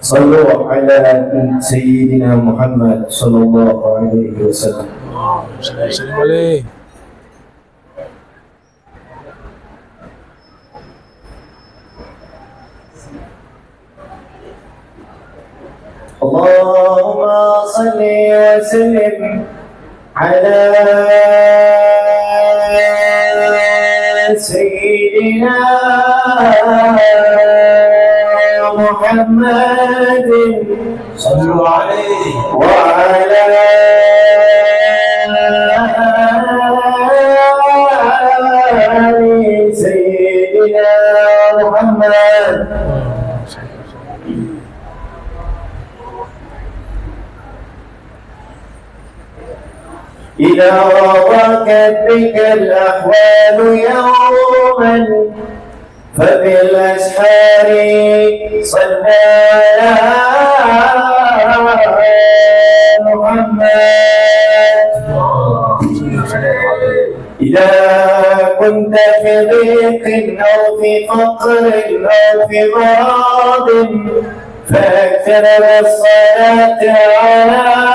صلوا على سيدنا محمد صلى الله عليه وسلم. عليه اللهم صل وسلم على سيدنا محمد صلوا عليه. وعلى آل سيدنا محمد. إذا ضاقت بك الأحوال يوما فبالأسحار صلى محمد. إذا كنت في ضيق أو في فقر أو في مرض فأكثر بالصلاة على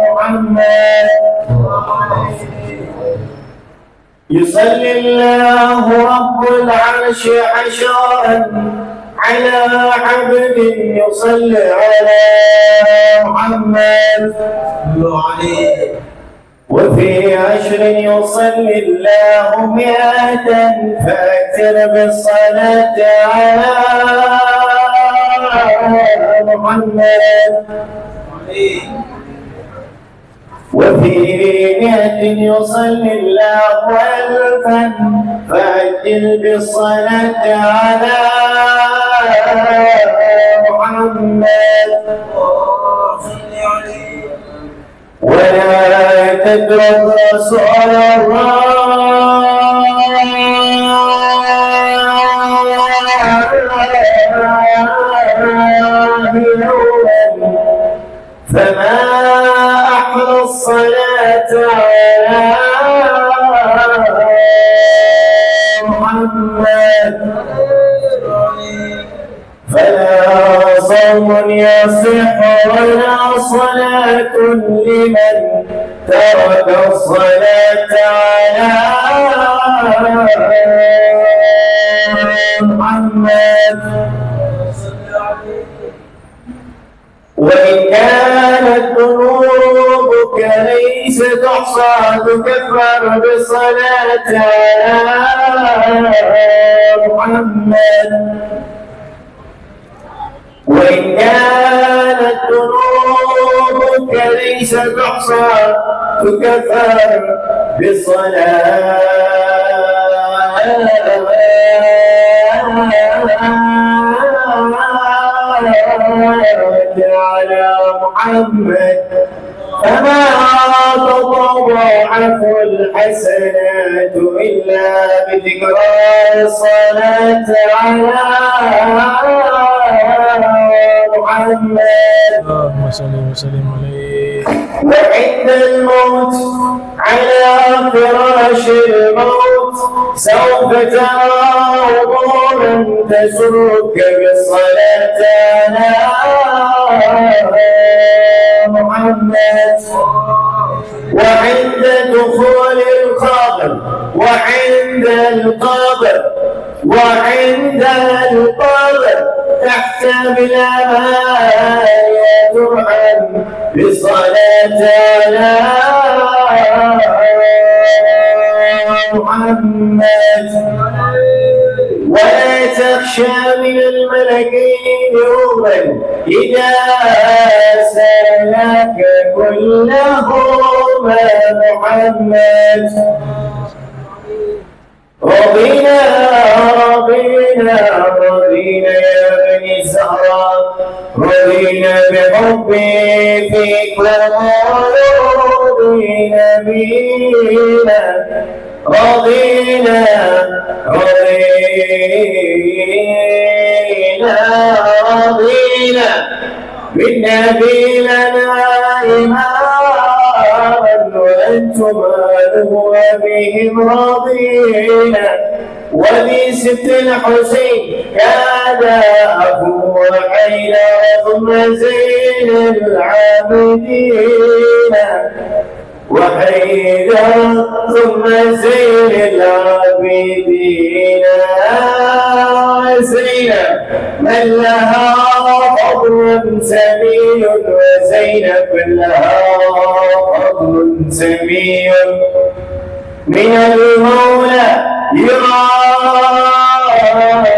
محمد. يصلي الله رب العرش عشرا على عبد يصلي على محمد. وفي عشر يصلي الله مئة فأكثر بالصلاة على محمد. وفي مئة يصلي الله ألفا فأجل بالصلاة على محمد. ولا تترك رسول الله ولا صلاة لمن ترك الصلاة على محمد. وإن كانت ذنوبك ليس تحصى تكفر بالصلاة على محمد. وإن كانت ذنوبك ليس تحصى تكفر بالصلاة. على محمد فما تضاعف الحسنات إلا بتكرار الصلاة على محمد. اللهم صل وسلم عليه. وعند الموت على فراش الموت سوف ترى أمورا تسرك بالصلاة. على محمد. وعند دخول القبر وعند القبر وعند القبر تحت بالأمان ترحم بالصلاة على محمد. ولا تخشى من الملكين يوما إذا سألك كلهما محمد. رضينا رضينا رضينا يا بني زهرة رضينا بحبي فيكم رضينا بينا. أنتم آله راضين. ولست الحسين كان أبو حيدر ثم زين العابدين. وحيدر ثم زين العابدين. زينب من لها فضل سمي وزينب لها فضل سمي من المولى يرى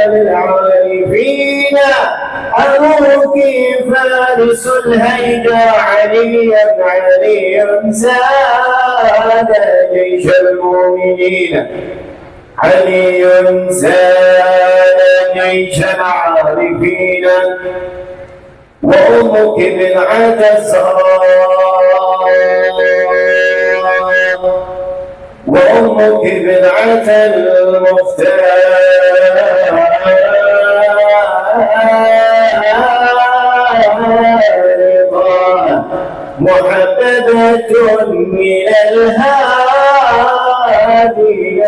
للعارفين أبوك فارس الهيدا عليا عليا زاد جيش المؤمنين. علي زاد جيش العارفين. وأمك بالعدسان وأمك بالعتى المختار محببة من الهام هذه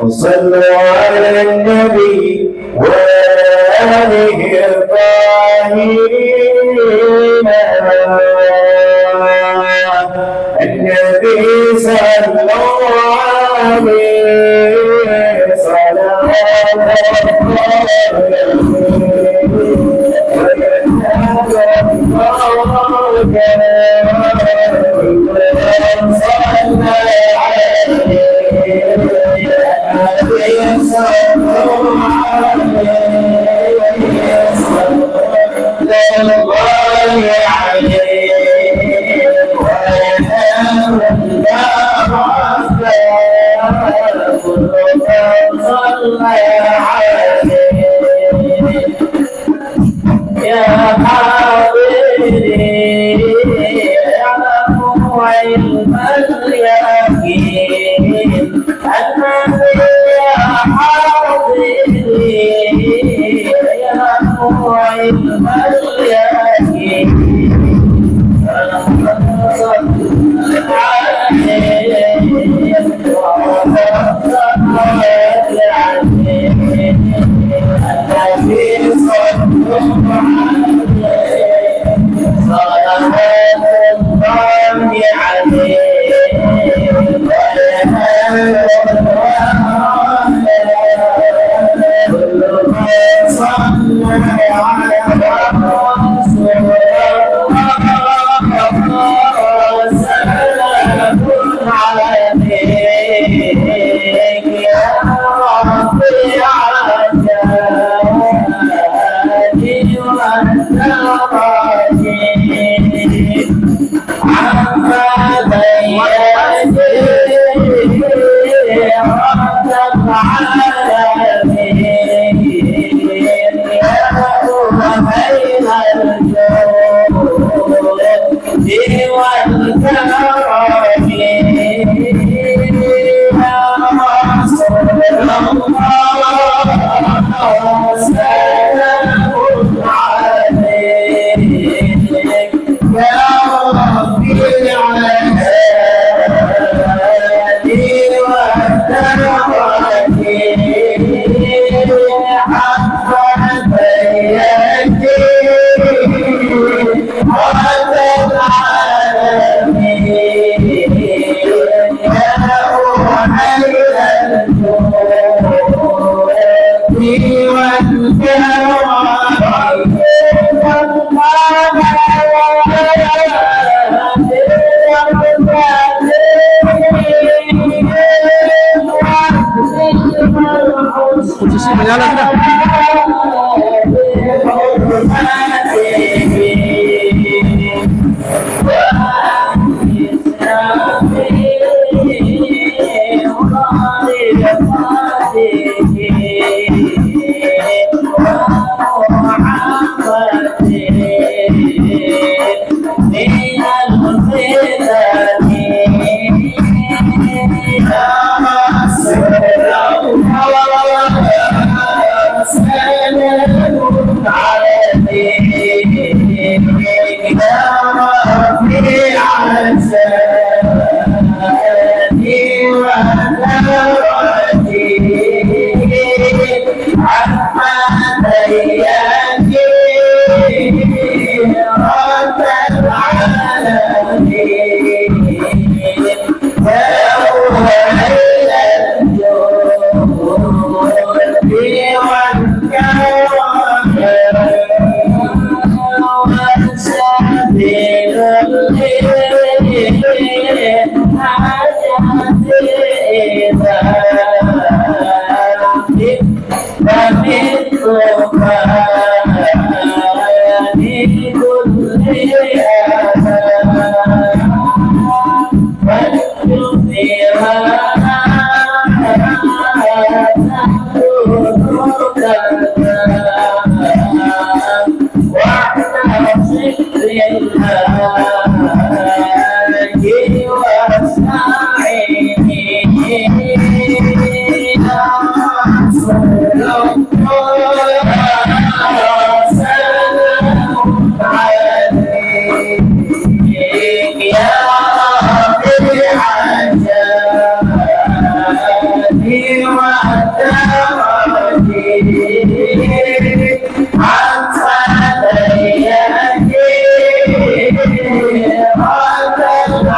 وصلوا على النبي وآله الطاهرين النبي صلى الله عليه صلى الله عليه وسلم. Gracias.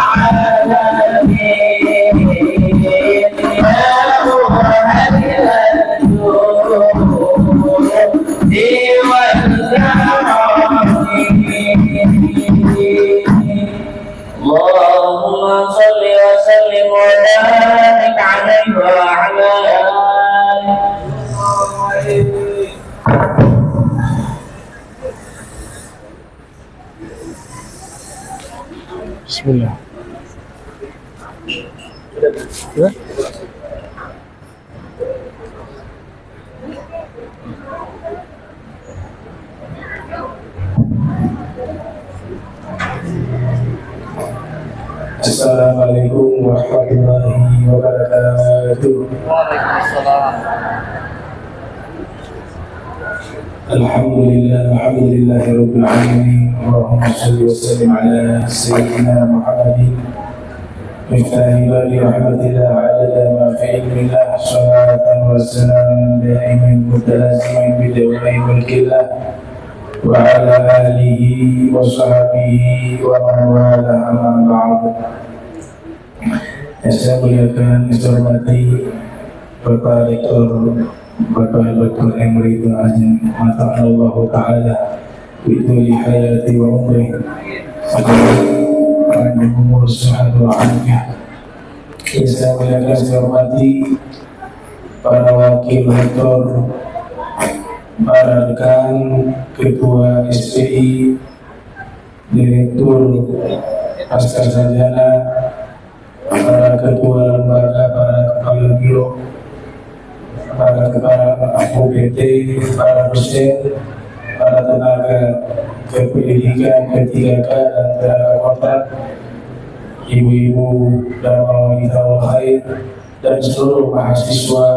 Yeah. وسلم على سيدنا محمد بفتح باب رحمة الله عدد ما في علم الله صلاة والسلام دائما متلازما بدوام ملك الله وعلى آله وصحبه ومن والاه أما بعد السلام عليكم ورحمة Bapak Rektor, Bapak Dr. Emri Tuhan, Mata Allah Ta'ala, Bitu Lihayati Wa Umri, Afiat Yang saya muliakan, hormati Para wakil rektor Para rekan Ketua SPI Direktur Pasca Sarjana para ketua lembaga, para kepala biro, para kepala OPT, para dosen, para tenaga kependidikan K3K dan tenaga kontrak, ibu-ibu dan wanita khair dan seluruh mahasiswa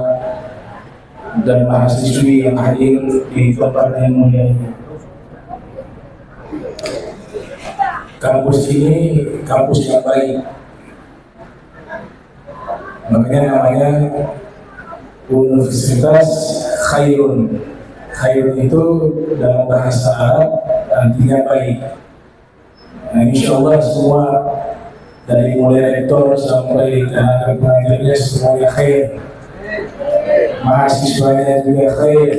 dan mahasiswi yang hadir di tempat yang mulia ini. Kampus ini kampus yang baik, makanya namanya Universitas Khairun Khairun itu dalam bahasa Arab artinya baik. Nah insya Allah semua dari mulai rektor sampai tenaga pengajarnya semuanya khair. Mahasiswanya juga khair.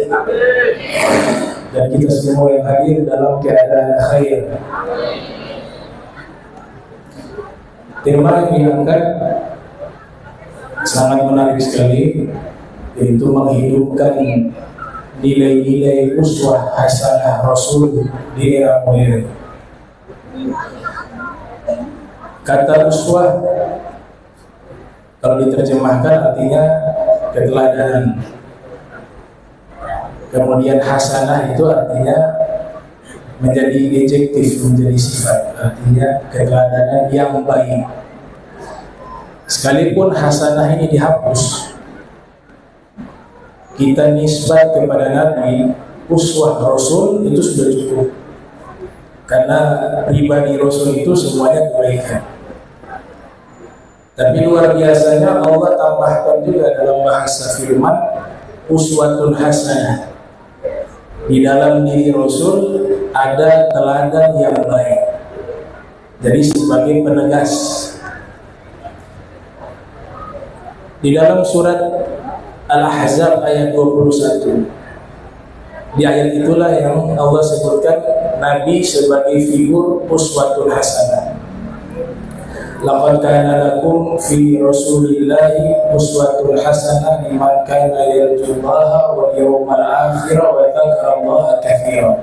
Dan kita semua yang hadir dalam keadaan khair. Tema yang diangkat sangat menarik sekali yaitu menghidupkan nilai-nilai uswah hasanah Rasul di era modern. Kata uswah kalau diterjemahkan artinya keteladanan. Kemudian hasanah itu artinya menjadi adjektif, menjadi sifat, artinya keteladanan yang baik. Sekalipun hasanah ini dihapus, kita nisbat kepada Nabi, uswah Rasul itu sudah cukup. Karena pribadi Rasul itu semuanya kebaikan. Tapi luar biasanya Allah tambahkan juga dalam bahasa firman uswatun hasanah. Di dalam diri Rasul ada teladan yang baik. Jadi sebagai penegas di dalam surat Al-Ahzab ayat 21 di ayat itulah yang Allah sebutkan Nabi sebagai figur uswatul hasanah. Laqad kana lakum fi Rasulillahi uswatul hasanah liman kana yarjullaha wal yawmal akhir wa dzakarallaha katsiran.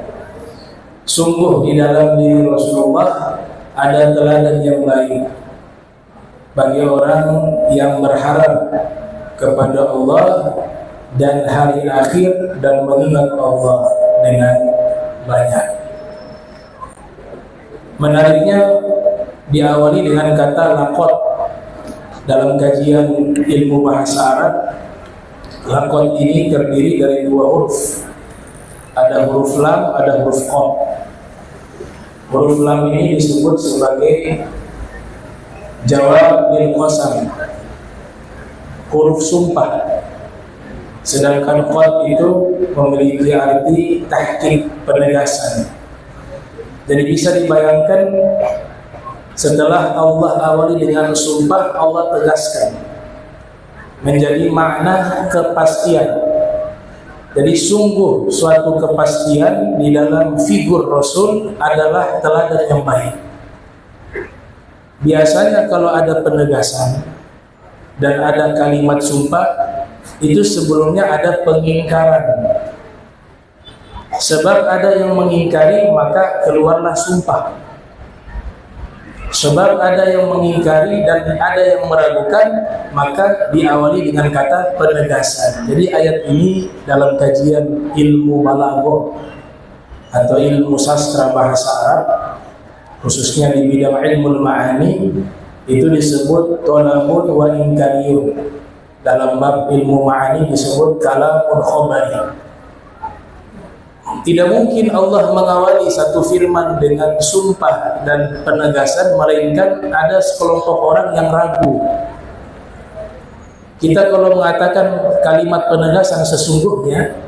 Sungguh di dalam diri Rasulullah ada teladan yang baik bagi orang yang berharap kepada Allah dan hari akhir dan mengingat Allah dengan banyak. Menariknya diawali dengan kata lakot dalam kajian ilmu bahasa Arab. Lakot ini terdiri dari dua huruf. Ada huruf lam, ada huruf qaf. Huruf lam ini disebut sebagai jawab lil qasam. Huruf sumpah Sedangkan qad itu memiliki arti tahqiq penegasan. Jadi bisa dibayangkan setelah Allah awali dengan sumpah Allah tegaskan menjadi makna kepastian. Jadi sungguh suatu kepastian di dalam figur Rasul adalah teladan yang baik. Biasanya kalau ada penegasan dan ada kalimat sumpah itu sebelumnya ada pengingkaran. Sebab ada yang mengingkari maka keluarlah sumpah. Sebab ada yang mengingkari dan ada yang meragukan maka diawali dengan kata penegasan. Jadi ayat ini dalam kajian ilmu balaghah atau ilmu sastra bahasa Arab khususnya di bidang ilmu ma'ani itu disebut tolamun wa inkariyun dalam bab ilmu ma'ani disebut kalamun khobari tidak mungkin Allah mengawali satu firman dengan sumpah dan penegasan melainkan ada sekelompok orang yang ragu. Kita kalau mengatakan kalimat penegasan sesungguhnya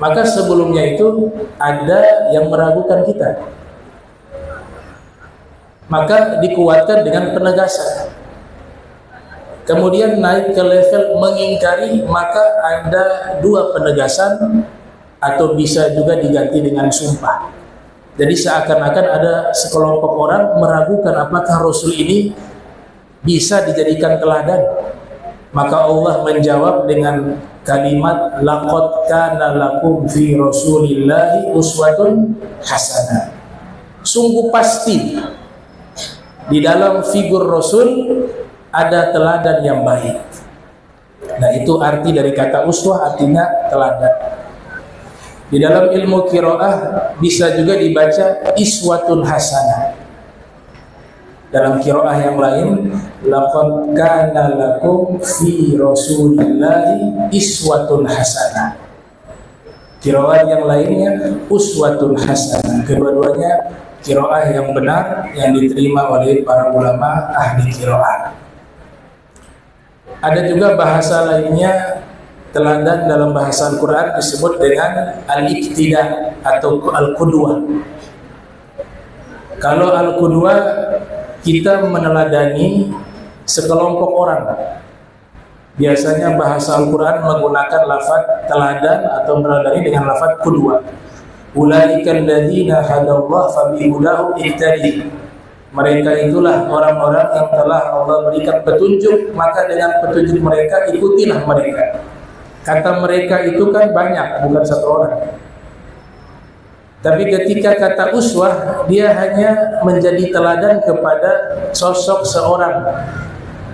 maka sebelumnya itu ada yang meragukan kita maka dikuatkan dengan penegasan. Kemudian naik ke level mengingkari maka ada dua penegasan atau bisa juga diganti dengan sumpah. Jadi seakan-akan ada sekelompok orang meragukan apakah Rasul ini bisa dijadikan teladan. Maka Allah menjawab dengan kalimat laqad kana lakum fi rasulillahi uswatun hasanah. Sungguh pasti di dalam figur Rasul ada teladan yang baik. Nah itu arti dari kata uswah artinya teladan. Di dalam ilmu kiroah bisa juga dibaca iswatun hasanah. Dalam kiroah yang lain, laqad kana lakum fi rasulillahi iswatun hasanah. Kiroah yang lainnya uswatun hasanah. Kedua-duanya kiroah yang benar yang diterima oleh para ulama ahli kiroah. Ada juga bahasa lainnya teladan dalam bahasa Al-Quran disebut dengan al-iktida atau al-qudwa. Kalau al-qudwa kita meneladani sekelompok orang. Biasanya bahasa Al-Quran menggunakan lafaz teladan atau meneladani dengan lafaz qudwa. Mereka itulah orang-orang yang telah Allah berikan petunjuk, maka dengan petunjuk mereka ikutilah mereka. Kata mereka itu kan banyak, bukan satu orang. Tapi ketika kata uswah, dia hanya menjadi teladan kepada sosok seorang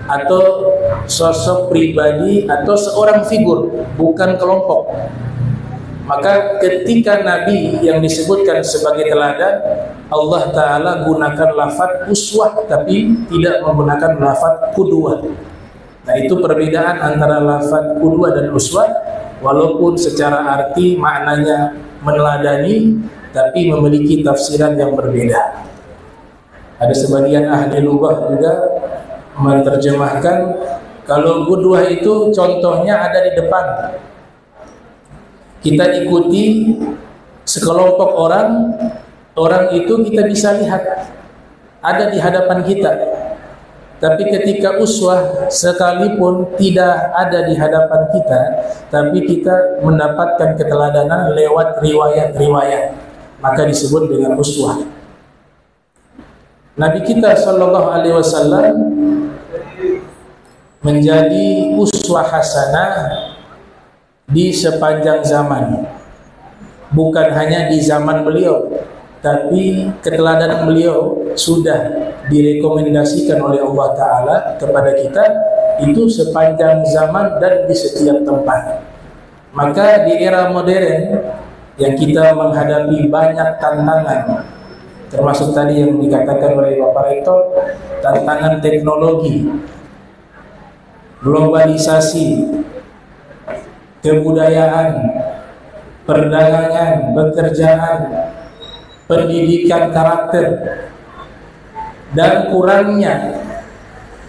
atau sosok pribadi atau seorang figur, bukan kelompok. Maka ketika Nabi yang disebutkan sebagai teladan Allah Ta'ala gunakan lafad uswah tapi tidak menggunakan lafad kudua Nah itu perbedaan antara lafad kudua dan uswah. Walaupun secara arti maknanya meneladani Tapi memiliki tafsiran yang berbeda. Ada sebagian ahli lubah juga menerjemahkan Kalau kudua itu contohnya ada di depan Kita ikuti sekelompok orang orang itu kita bisa lihat ada di hadapan kita. Tapi ketika uswah sekalipun tidak ada di hadapan kita, tapi kita mendapatkan keteladanan lewat riwayat-riwayat. maka disebut dengan uswah. Nabi kita sallallahu alaihi wasallam menjadi uswah hasanah di sepanjang zaman. Bukan hanya di zaman beliau, tapi keteladanan beliau sudah direkomendasikan oleh Allah taala kepada kita itu sepanjang zaman dan di setiap tempat. Maka di era modern yang kita menghadapi banyak tantangan termasuk tadi yang dikatakan oleh Bapak Rektor tantangan teknologi globalisasi kebudayaan perdagangan pekerjaan pendidikan karakter dan kurangnya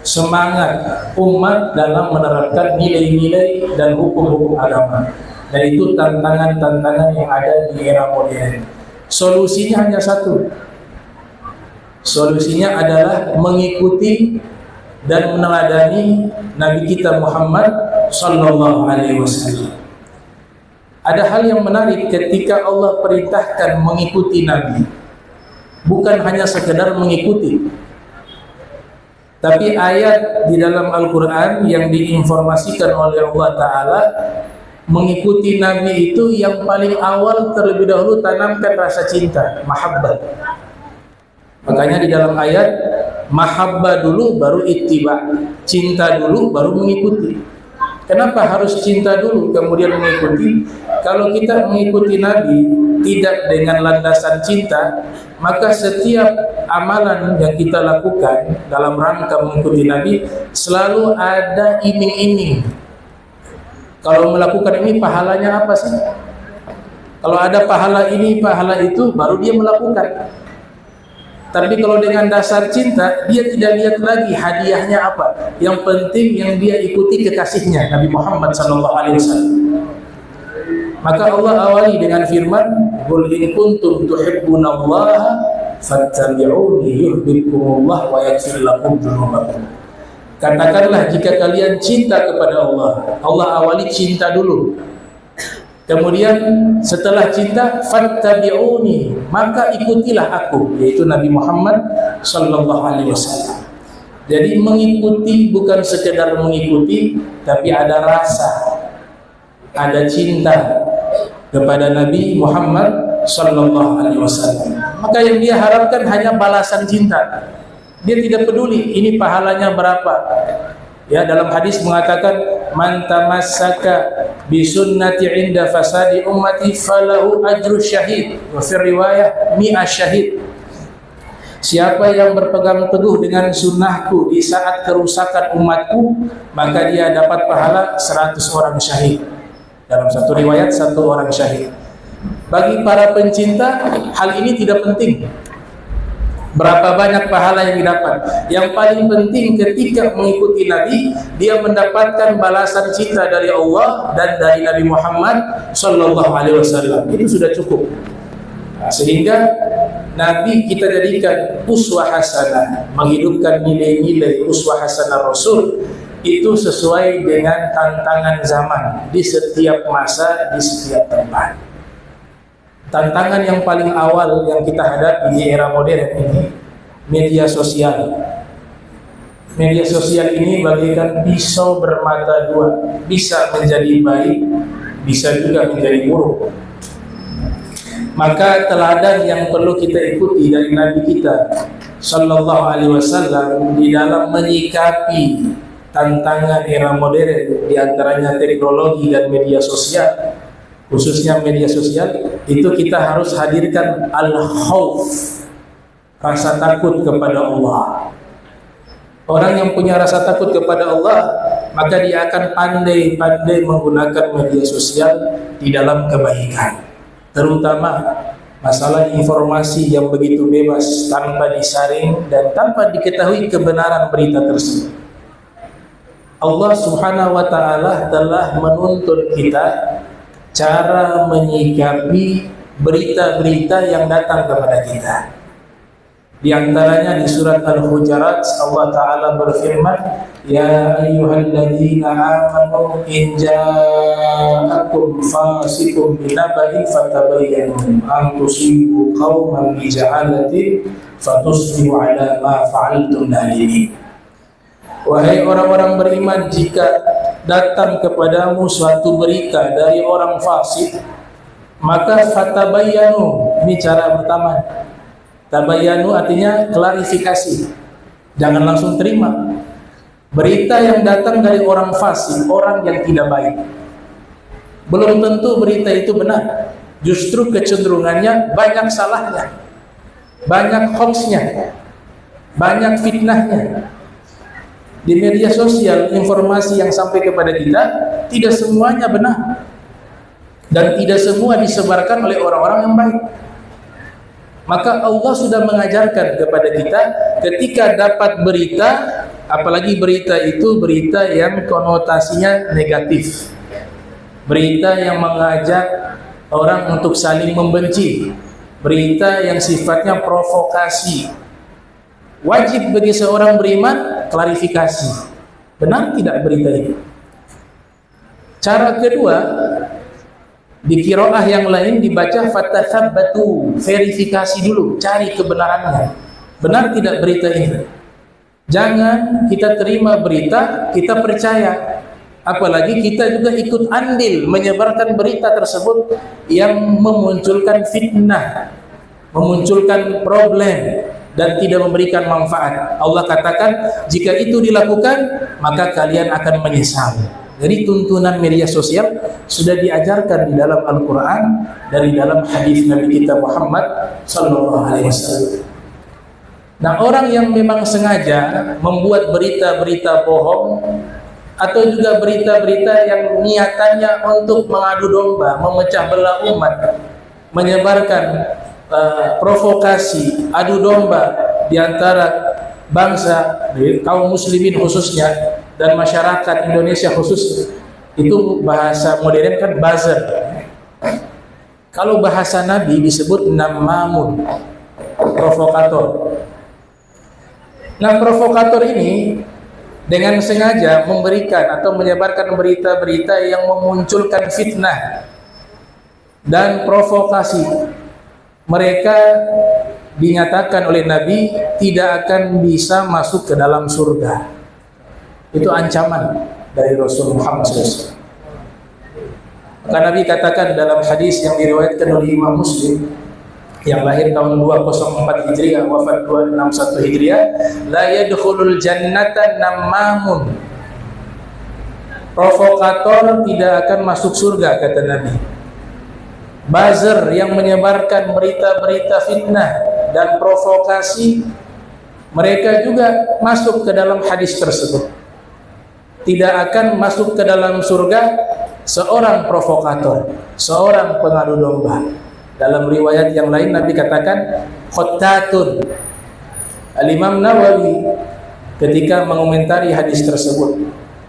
semangat umat dalam menerapkan nilai-nilai dan hukum-hukum agama. Dan itu tantangan-tantangan yang ada di era modern. Solusinya hanya satu. Solusinya adalah mengikuti dan meneladani Nabi kita Muhammad sallallahu alaihi wasallam. Ada hal yang menarik ketika Allah perintahkan mengikuti Nabi. Bukan hanya sekedar mengikuti, tapi ayat di dalam Al-Quran yang diinformasikan oleh Allah Ta'ala mengikuti Nabi itu yang paling awal terlebih dahulu tanamkan rasa cinta, mahabbah. Makanya di dalam ayat mahabbah dulu baru ittiba, cinta dulu baru mengikuti. Kenapa harus cinta dulu kemudian mengikuti? Kalau kita mengikuti Nabi tidak dengan landasan cinta, maka setiap amalan yang kita lakukan dalam rangka mengikuti Nabi selalu ada iming-iming. Kalau melakukan ini pahalanya apa sih? Kalau ada pahala ini, pahala itu, baru dia melakukan. Tapi kalau dengan dasar cinta, dia tidak lihat lagi hadiahnya apa. Yang penting yang dia ikuti kekasihnya Nabi Muhammad SAW. Maka Allah awali dengan firman, "Qul in kuntum tuhibbunallaha fattabi'uni yuhibbukumullah wa yaghfir lakum dzunubakum." Katakanlah jika kalian cinta kepada Allah, Allah awali cinta dulu. Kemudian setelah cinta fattabi'uni, maka ikutilah aku, yaitu Nabi Muhammad sallallahu alaihi wasallam. Jadi mengikuti bukan sekedar mengikuti, tapi ada rasa, ada cinta, kepada Nabi Muhammad sallallahu alaihi wasallam. Maka yang dia harapkan hanya balasan cinta. Dia tidak peduli ini pahalanya berapa. Ya, dalam hadis mengatakan man tamassaka bi sunnati inda fasadi ummati falahu ajru syahid wa fi riwayah mi'a syahid. Siapa yang berpegang teguh dengan sunnahku di saat kerusakan umatku, maka dia dapat pahala 100 orang syahid. Dalam satu riwayat satu orang syahid. Bagi para pencinta hal ini tidak penting. Berapa banyak pahala yang didapat? Yang paling penting ketika mengikuti Nabi, dia mendapatkan balasan cinta dari Allah dan dari Nabi Muhammad sallallahu alaihi wasallam. Itu sudah cukup. Sehingga Nabi kita jadikan uswah hasanah, menghidupkan nilai-nilai uswah hasanah Rasul itu sesuai dengan tantangan zaman di setiap masa, di setiap tempat. Tantangan yang paling awal yang kita hadapi di era modern ini, media sosial. Media sosial ini bagaikan pisau bermata dua, bisa menjadi baik, bisa juga menjadi buruk. Maka teladan yang perlu kita ikuti dari Nabi kita Sallallahu Alaihi Wasallam di dalam menyikapi tantangan era modern di antaranya teknologi dan media sosial khususnya media sosial itu kita harus hadirkan al-khauf rasa takut kepada Allah. Orang yang punya rasa takut kepada Allah maka dia akan pandai-pandai menggunakan media sosial di dalam kebaikan. Terutama masalah informasi yang begitu bebas tanpa disaring dan tanpa diketahui kebenaran berita tersebut. Allah Subhanahu wa taala telah menuntun kita cara menyikapi berita-berita yang datang kepada kita. Di antaranya di surat Al-Hujarat Allah taala berfirman, "Ya ayyuhalladzina amanu in ja'akum fasiqun binaba'in fatabayyanu an tusibu qauman bijahalatin fatusbihu ala ma fa'altum nadimin." Wahai orang-orang beriman, jika datang kepadamu suatu berita dari orang fasik, maka fatabayyanu. Ini cara pertama Tabayanu artinya klarifikasi. Jangan langsung terima. Berita yang datang dari orang fasik, orang yang tidak baik. Belum tentu berita itu benar. Justru kecenderungannya banyak salahnya. Banyak hoaxnya. Banyak fitnahnya. Di media sosial, informasi yang sampai kepada kita tidak semuanya benar. Dan tidak semua disebarkan oleh orang-orang yang baik. Maka Allah sudah mengajarkan kepada kita ketika dapat berita, apalagi berita itu berita yang konotasinya negatif. Berita yang mengajak orang untuk saling membenci. Berita yang sifatnya provokasi. Wajib bagi seorang beriman klarifikasi. Benar tidak berita itu? Cara kedua, di kiroah yang lain dibaca batu verifikasi dulu, cari kebenarannya. Benar tidak berita ini? Jangan kita terima berita, kita percaya. Apalagi kita juga ikut andil menyebarkan berita tersebut yang memunculkan fitnah, memunculkan problem dan tidak memberikan manfaat. Allah katakan, jika itu dilakukan, maka kalian akan menyesal. Jadi tuntunan media sosial sudah diajarkan di dalam Al-Quran dari dalam hadis Nabi kita Muhammad Sallallahu Alaihi Wasallam. Nah orang yang memang sengaja membuat berita-berita bohong atau juga berita-berita yang niatannya untuk mengadu domba, memecah belah umat, menyebarkan uh, provokasi, adu domba di antara bangsa kaum muslimin khususnya dan masyarakat Indonesia khusus itu bahasa modern kan buzzer. Kalau bahasa Nabi disebut namamun, provokator. Nah, provokator ini dengan sengaja memberikan atau menyebarkan berita-berita yang memunculkan fitnah dan provokasi. Mereka dinyatakan oleh Nabi tidak akan bisa masuk ke dalam surga. Itu ancaman dari Rasul Muhammad SAW. Maka Nabi katakan dalam hadis yang diriwayatkan oleh Imam Muslim yang lahir tahun 204 Hijriah wafat 261 Hijriah la yadkhulul jannata namamun provokator tidak akan masuk surga kata Nabi buzzer yang menyebarkan berita-berita fitnah dan provokasi mereka juga masuk ke dalam hadis tersebut tidak akan masuk ke dalam surga seorang provokator, seorang pengadu domba. Dalam riwayat yang lain Nabi katakan khottatun. Al-Imam Nawawi ketika mengomentari hadis tersebut,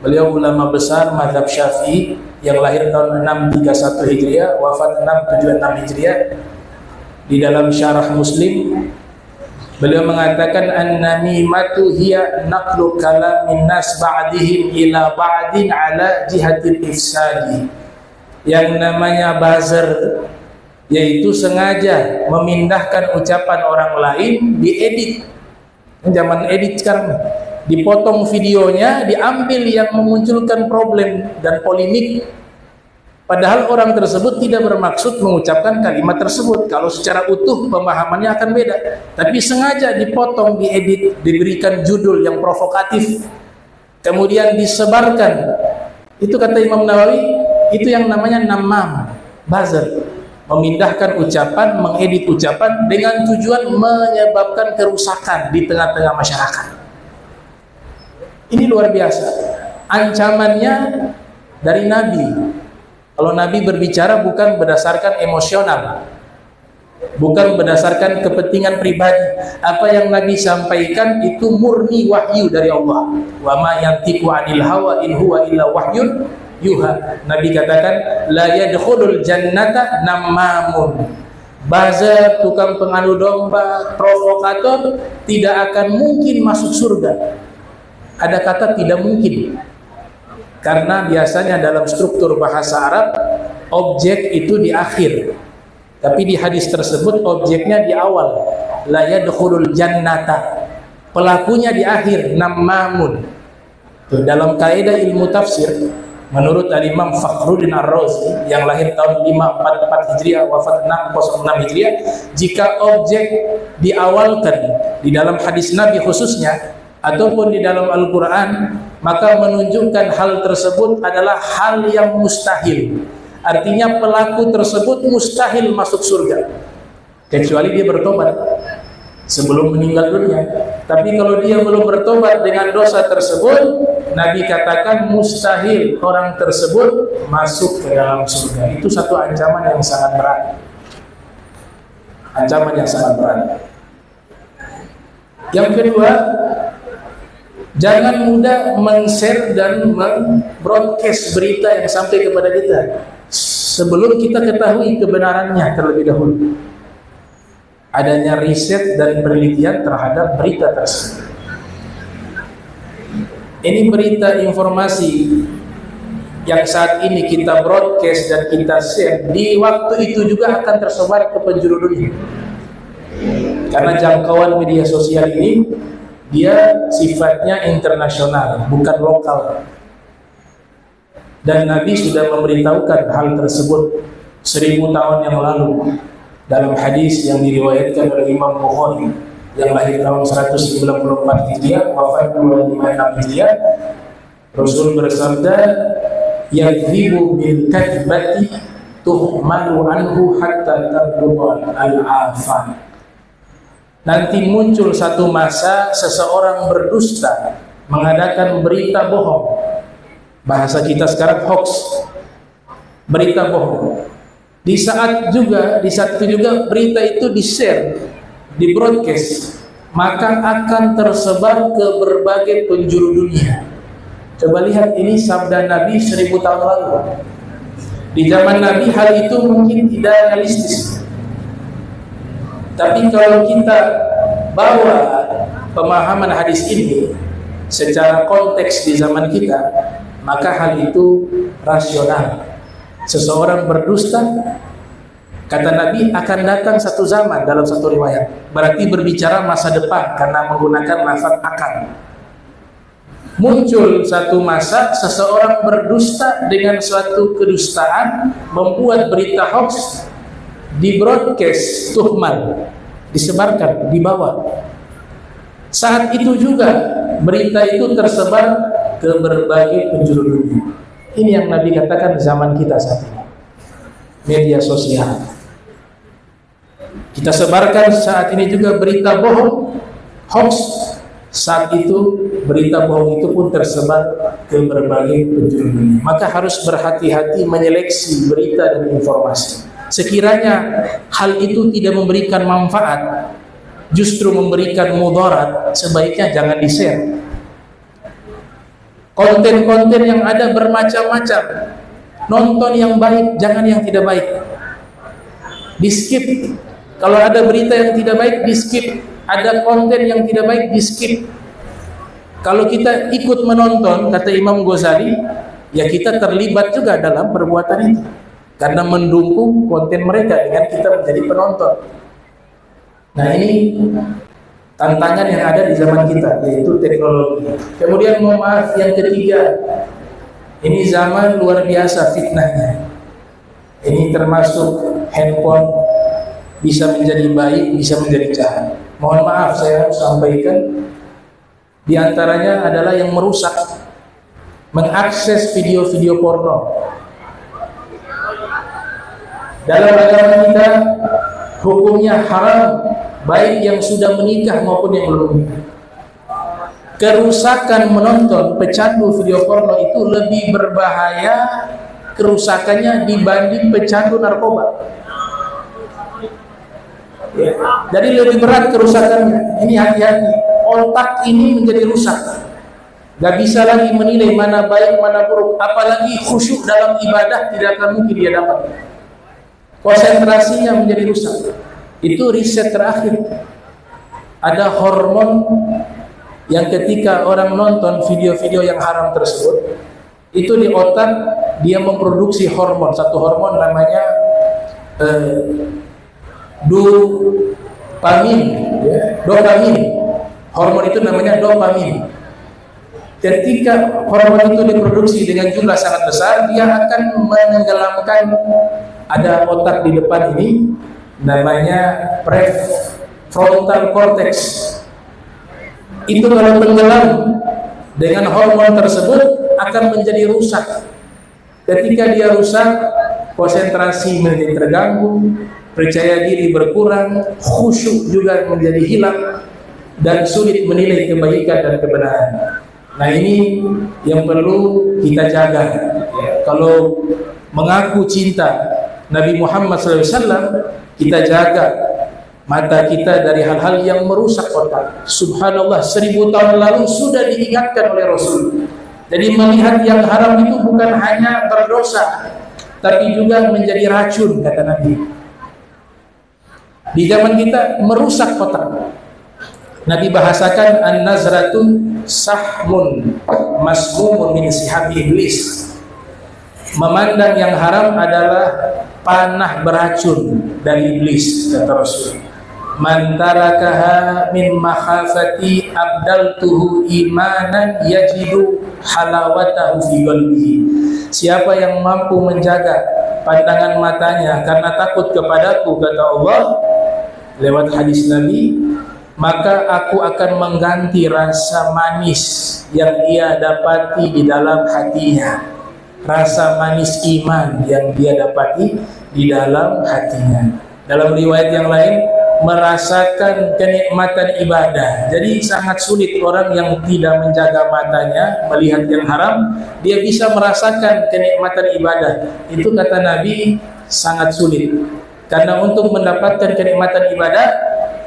beliau ulama besar madhab Syafi'i yang lahir tahun 631 Hijriah, wafat 676 Hijriah di dalam syarah Muslim Beliau mengatakan an-namimatu hiya naqlu kalamin nas ba'dihim ila ba'din ala jihatil ifsadi. Yang namanya buzzer yaitu sengaja memindahkan ucapan orang lain diedit. Zaman edit sekarang dipotong videonya, diambil yang memunculkan problem dan polemik Padahal orang tersebut tidak bermaksud mengucapkan kalimat tersebut. Kalau secara utuh pemahamannya akan beda. Tapi sengaja dipotong, diedit, diberikan judul yang provokatif. Kemudian disebarkan. Itu kata Imam Nawawi, itu yang namanya namam, buzzer. Memindahkan ucapan, mengedit ucapan dengan tujuan menyebabkan kerusakan di tengah-tengah masyarakat. Ini luar biasa. Ancamannya dari Nabi kalau Nabi berbicara bukan berdasarkan emosional, bukan berdasarkan kepentingan pribadi. Apa yang Nabi sampaikan itu murni wahyu dari Allah. Wa ma yantiqu 'anil hawa in huwa illa wahyun yuha. Nabi katakan la yadkhulul jannata namamun. buzzer, tukang pengadu domba, provokator tidak akan mungkin masuk surga. Ada kata tidak mungkin. Karena biasanya dalam struktur bahasa Arab objek itu di akhir. Tapi di hadis tersebut objeknya di awal. La yadkhulul jannata. Pelakunya di akhir namamun. Dalam kaidah ilmu tafsir menurut al-Imam Fakhruddin Ar-Razi yang lahir tahun 544 Hijriah wafat 606 Hijriah jika objek diawalkan di dalam hadis Nabi khususnya ataupun di dalam Al-Quran maka menunjukkan hal tersebut adalah hal yang mustahil. Artinya pelaku tersebut mustahil masuk surga. Kecuali dia bertobat sebelum meninggal dunia. Tapi kalau dia belum bertobat dengan dosa tersebut Nabi katakan mustahil orang tersebut masuk ke dalam surga. Itu satu ancaman yang sangat berat. Ancaman yang sangat berat. Yang kedua Jangan mudah men-share dan men-broadcast berita yang sampai kepada kita sebelum kita ketahui kebenarannya terlebih dahulu. Adanya riset dan penelitian terhadap berita tersebut. Ini berita informasi yang saat ini kita broadcast dan kita share di waktu itu juga akan tersebar ke penjuru dunia. Karena jangkauan media sosial ini dia sifatnya internasional, bukan lokal. Dan Nabi sudah memberitahukan hal tersebut seribu tahun yang lalu dalam hadis yang diriwayatkan oleh Imam Bukhari yang lahir tahun 194 Hijriah, wafat 256 Hijriah. Rasul bersabda, "Yakdzibu bil kadbati tuhmalu anhu hatta tablughal al-afan." Nanti muncul satu masa seseorang berdusta mengadakan berita bohong. Bahasa kita sekarang hoax. Berita bohong. Di saat juga di saat itu juga berita itu di-share, di-broadcast, maka akan tersebar ke berbagai penjuru dunia. Coba lihat ini sabda Nabi seribu tahun lalu. Di zaman Nabi hal itu mungkin tidak realistis. Tapi kalau kita bawa pemahaman hadis ini secara konteks di zaman kita, maka hal itu rasional. Seseorang berdusta, kata Nabi akan datang satu zaman dalam satu riwayat. Berarti berbicara masa depan karena menggunakan lafaz akan. Muncul satu masa seseorang berdusta dengan suatu kedustaan, membuat berita hoax di broadcast tuhmal disebarkan dibawa saat itu juga berita itu tersebar ke berbagai penjuru dunia ini yang Nabi katakan zaman kita saat ini. Media sosial. Kita sebarkan saat ini juga berita bohong hoax. Saat itu berita bohong itu pun tersebar ke berbagai penjuru dunia. Maka harus berhati-hati menyeleksi berita dan informasi. Sekiranya hal itu tidak memberikan manfaat, justru memberikan mudarat, sebaiknya jangan di-share. Konten-konten yang ada bermacam-macam. Nonton yang baik, jangan yang tidak baik. Di-skip. Kalau ada berita yang tidak baik, di-skip. Ada konten yang tidak baik, di-skip. Kalau kita ikut menonton, kata Imam Ghazali, ya kita terlibat juga dalam perbuatan itu karena mendukung konten mereka dengan kita menjadi penonton. Nah ini tantangan yang ada di zaman kita yaitu teknologi. Kemudian mohon maaf yang ketiga, ini zaman luar biasa fitnahnya. Ini termasuk handphone bisa menjadi baik, bisa menjadi jahat. Mohon maaf saya harus sampaikan di antaranya adalah yang merusak mengakses video-video porno dalam agama kita hukumnya haram baik yang sudah menikah maupun yang belum menikah. Kerusakan menonton pecandu video porno itu lebih berbahaya kerusakannya dibanding pecandu narkoba. Ya. Jadi lebih berat kerusakannya. Ini hati-hati. Otak ini menjadi rusak. Gak bisa lagi menilai mana baik mana buruk. Apalagi khusyuk dalam ibadah tidak akan mungkin dia dapat. Konsentrasinya menjadi rusak. Itu riset terakhir. Ada hormon yang ketika orang nonton video-video yang haram tersebut, itu di otak dia memproduksi hormon, satu hormon namanya eh, dopamin, ya, dopamin. Hormon itu namanya dopamin. Ketika hormon itu diproduksi dengan jumlah sangat besar, dia akan menenggelamkan ada otak di depan ini namanya prefrontal cortex. Itu kalau tenggelam dengan hormon tersebut akan menjadi rusak. Ketika dia rusak, konsentrasi menjadi terganggu, percaya diri berkurang, khusyuk juga menjadi hilang dan sulit menilai kebaikan dan kebenaran. Nah ini yang perlu kita jaga. Kalau mengaku cinta Nabi Muhammad SAW, kita jaga mata kita dari hal-hal yang merusak otak. Subhanallah, seribu tahun lalu sudah diingatkan oleh Rasul. Jadi melihat yang haram itu bukan hanya berdosa, tapi juga menjadi racun, kata Nabi. Di zaman kita merusak otak. Nabi bahasakan an-nazratun sahmun masmumun min sihabi iblis. Memandang yang haram adalah panah beracun dari iblis kata Rasul. Man tarakaha min makhafati abdaltuhu imanan yajidu halawatahu fi qalbihi. Siapa yang mampu menjaga pandangan matanya karena takut kepadaku kata Allah lewat hadis Nabi maka aku akan mengganti rasa manis yang ia dapati di dalam hatinya rasa manis iman yang dia dapati di dalam hatinya. Dalam riwayat yang lain merasakan kenikmatan ibadah. Jadi sangat sulit orang yang tidak menjaga matanya melihat yang haram, dia bisa merasakan kenikmatan ibadah. Itu kata Nabi sangat sulit. Karena untuk mendapatkan kenikmatan ibadah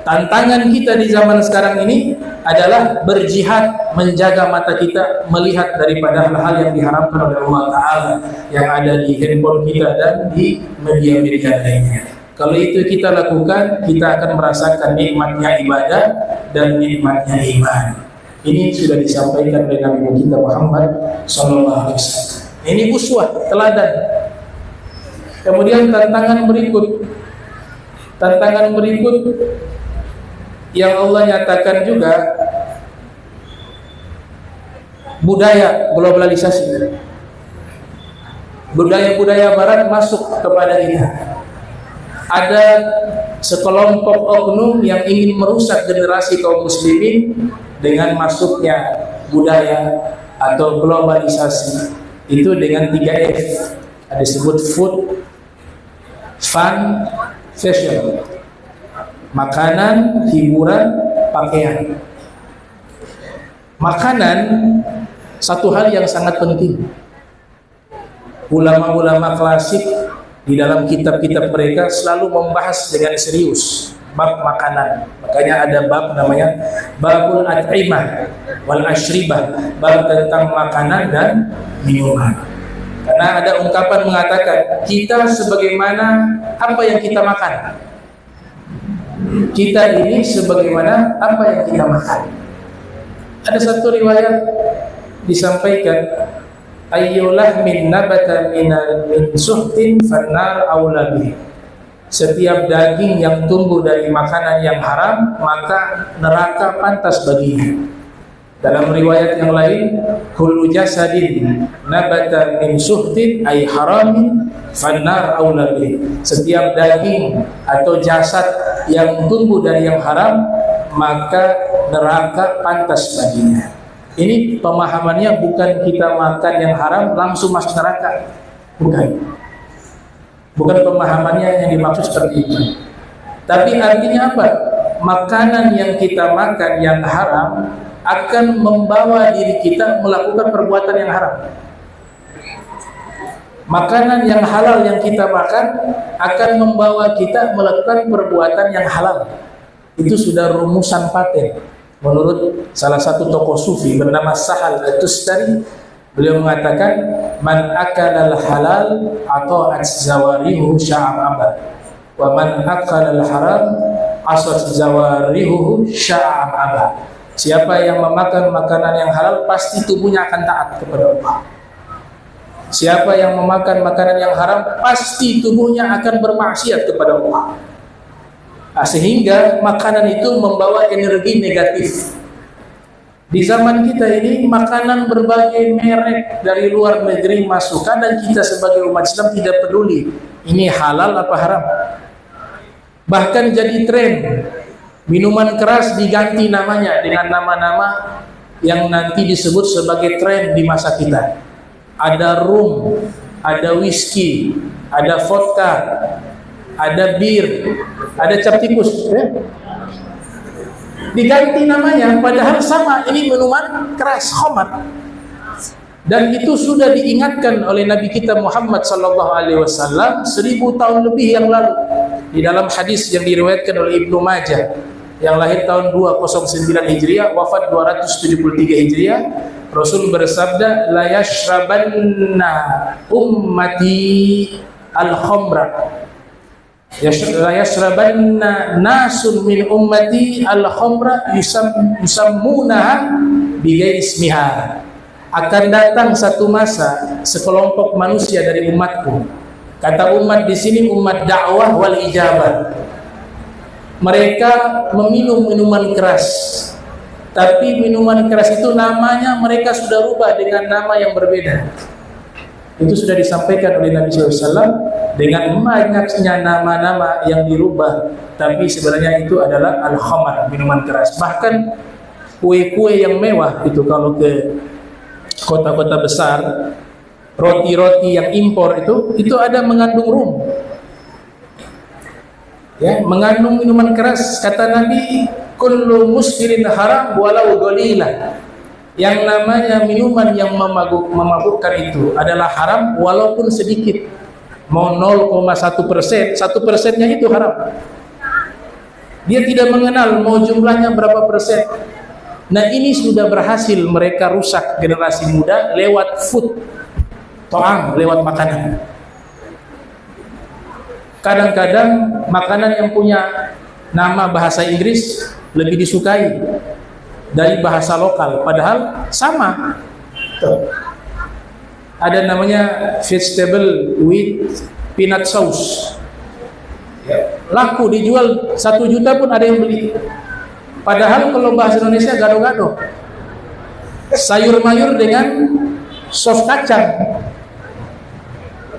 Tantangan kita di zaman sekarang ini adalah berjihad menjaga mata kita melihat daripada hal-hal yang diharamkan oleh Allah Ta'ala yang ada di handphone kita dan di media-media lainnya. Kalau itu kita lakukan, kita akan merasakan nikmatnya ibadah dan nikmatnya iman. Ini sudah disampaikan oleh Nabi kita Muhammad Sallallahu Alaihi Wasallam. Ini uswah, teladan. Kemudian tantangan berikut, tantangan berikut yang Allah nyatakan juga budaya globalisasi. Budaya-budaya barat masuk kepada kita ada sekelompok oknum yang ingin merusak generasi kaum muslimin dengan masuknya budaya atau globalisasi. Itu dengan 3F ada disebut food fun fashion makanan, hiburan, pakaian. Makanan satu hal yang sangat penting. Ulama-ulama klasik di dalam kitab-kitab mereka selalu membahas dengan serius bab makanan. Makanya ada bab namanya babul at'imah wal ashribah, bab tentang makanan dan minuman. Karena ada ungkapan mengatakan kita sebagaimana apa yang kita makan kita ini sebagaimana apa yang kita makan. Ada satu riwayat disampaikan ayyulah min nabata min min suhtin fannar aulabi. Setiap daging yang tumbuh dari makanan yang haram maka neraka pantas baginya. Dalam riwayat yang lain, kullu jasadin nabata min suhtin ay haramin fannar aulabi. Setiap daging atau jasad yang tumbuh dari yang haram, maka neraka pantas baginya. Ini pemahamannya bukan kita makan yang haram langsung masuk neraka. Bukan. Bukan pemahamannya yang dimaksud seperti itu. Tapi artinya apa? Makanan yang kita makan yang haram akan membawa diri kita melakukan perbuatan yang haram. Makanan yang halal yang kita makan akan membawa kita melakukan perbuatan yang halal. Itu sudah rumusan paten. Menurut salah satu tokoh sufi bernama Sahal Atustari, Beliau mengatakan man akala halal atau zawarihu sya'am abad wa man akala haram asat zawarihu abad. Siapa yang memakan makanan yang halal pasti tubuhnya akan taat kepada Allah. Siapa yang memakan makanan yang haram pasti tubuhnya akan bermaksiat kepada Allah. Nah, sehingga makanan itu membawa energi negatif. Di zaman kita ini makanan berbagai merek dari luar negeri masuk. Kadang kita sebagai umat Islam tidak peduli ini halal apa haram. Bahkan jadi tren minuman keras diganti namanya dengan nama-nama yang nanti disebut sebagai tren di masa kita ada rum, ada whisky, ada vodka, ada bir, ada cap tikus. Ya? Diganti namanya, padahal sama ini minuman keras, khamar. Dan itu sudah diingatkan oleh Nabi kita Muhammad sallallahu alaihi wasallam seribu tahun lebih yang lalu di dalam hadis yang diriwayatkan oleh Ibnu Majah yang lahir tahun 209 Hijriah wafat 273 Hijriah Rasul bersabda la yashrabanna ummati al-khamra. La yashrabanna nasun min ummati al-khamra yusam, yusammunaha bighairi ismiha. Akan datang satu masa sekelompok manusia dari umatku. Kata umat di sini umat dakwah wal ijabah mereka meminum minuman keras tapi minuman keras itu namanya mereka sudah rubah dengan nama yang berbeda. Itu sudah disampaikan oleh Nabi SAW dengan banyaknya nama-nama yang dirubah, tapi sebenarnya itu adalah al-khamar, minuman keras. Bahkan kue-kue yang mewah itu kalau ke kota-kota besar, roti-roti yang impor itu itu ada mengandung rum. Ya, mengandung minuman keras kata Nabi kullu muskirin haram walau dolilah. Yang namanya minuman yang memabuk, memabukkan itu adalah haram walaupun sedikit. Mau 0,1 persen satu persennya itu haram. Dia tidak mengenal mau jumlahnya berapa persen. Nah ini sudah berhasil mereka rusak generasi muda lewat food. Toang lewat makanan kadang-kadang makanan yang punya nama bahasa Inggris lebih disukai dari bahasa lokal. Padahal sama. Ada namanya vegetable with peanut sauce. Laku dijual satu juta pun ada yang beli. Padahal kalau bahasa Indonesia gado-gado sayur mayur dengan sos kacang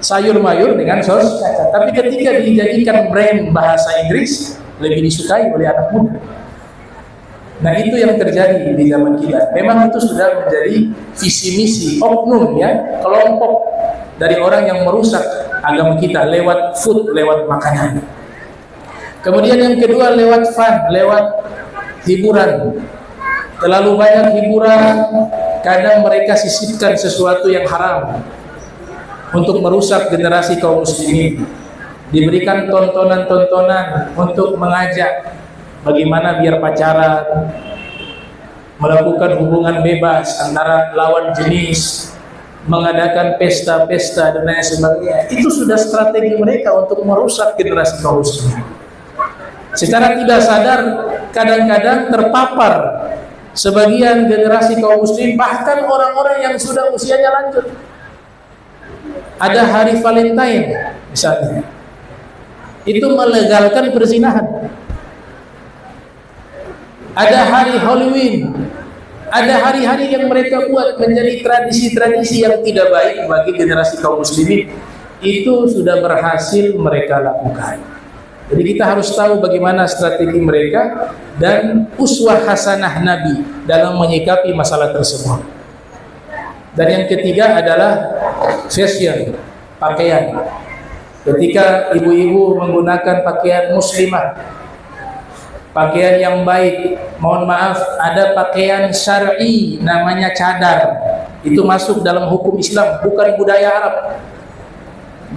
sayur mayur dengan sos kacang tapi ketika dijadikan brand bahasa Inggris lebih disukai oleh anak muda Nah itu yang terjadi di zaman kita. Memang itu sudah menjadi visi misi oknum ya kelompok dari orang yang merusak agama kita lewat food, lewat makanan. Kemudian yang kedua lewat fun, lewat hiburan. Terlalu banyak hiburan, kadang mereka sisipkan sesuatu yang haram untuk merusak generasi kaum muslimin. Diberikan tontonan-tontonan untuk mengajak bagaimana biar pacaran melakukan hubungan bebas antara lawan jenis mengadakan pesta-pesta dan lain sebagainya. Itu sudah strategi mereka untuk merusak generasi kaum muslimin. Secara tidak sadar kadang-kadang terpapar sebagian generasi kaum muslim bahkan orang-orang yang sudah usianya lanjut ada hari Valentine misalnya itu melegalkan perzinahan ada hari Halloween, ada hari-hari yang mereka buat menjadi tradisi-tradisi yang tidak baik bagi generasi kaum muslimin itu sudah berhasil mereka lakukan. Jadi kita harus tahu bagaimana strategi mereka dan uswah hasanah Nabi dalam menyikapi masalah tersebut. Dan yang ketiga adalah fashion, pakaian. Ketika ibu-ibu menggunakan pakaian muslimah pakaian yang baik mohon maaf ada pakaian syar'i namanya cadar. Itu masuk dalam hukum Islam bukan budaya Arab.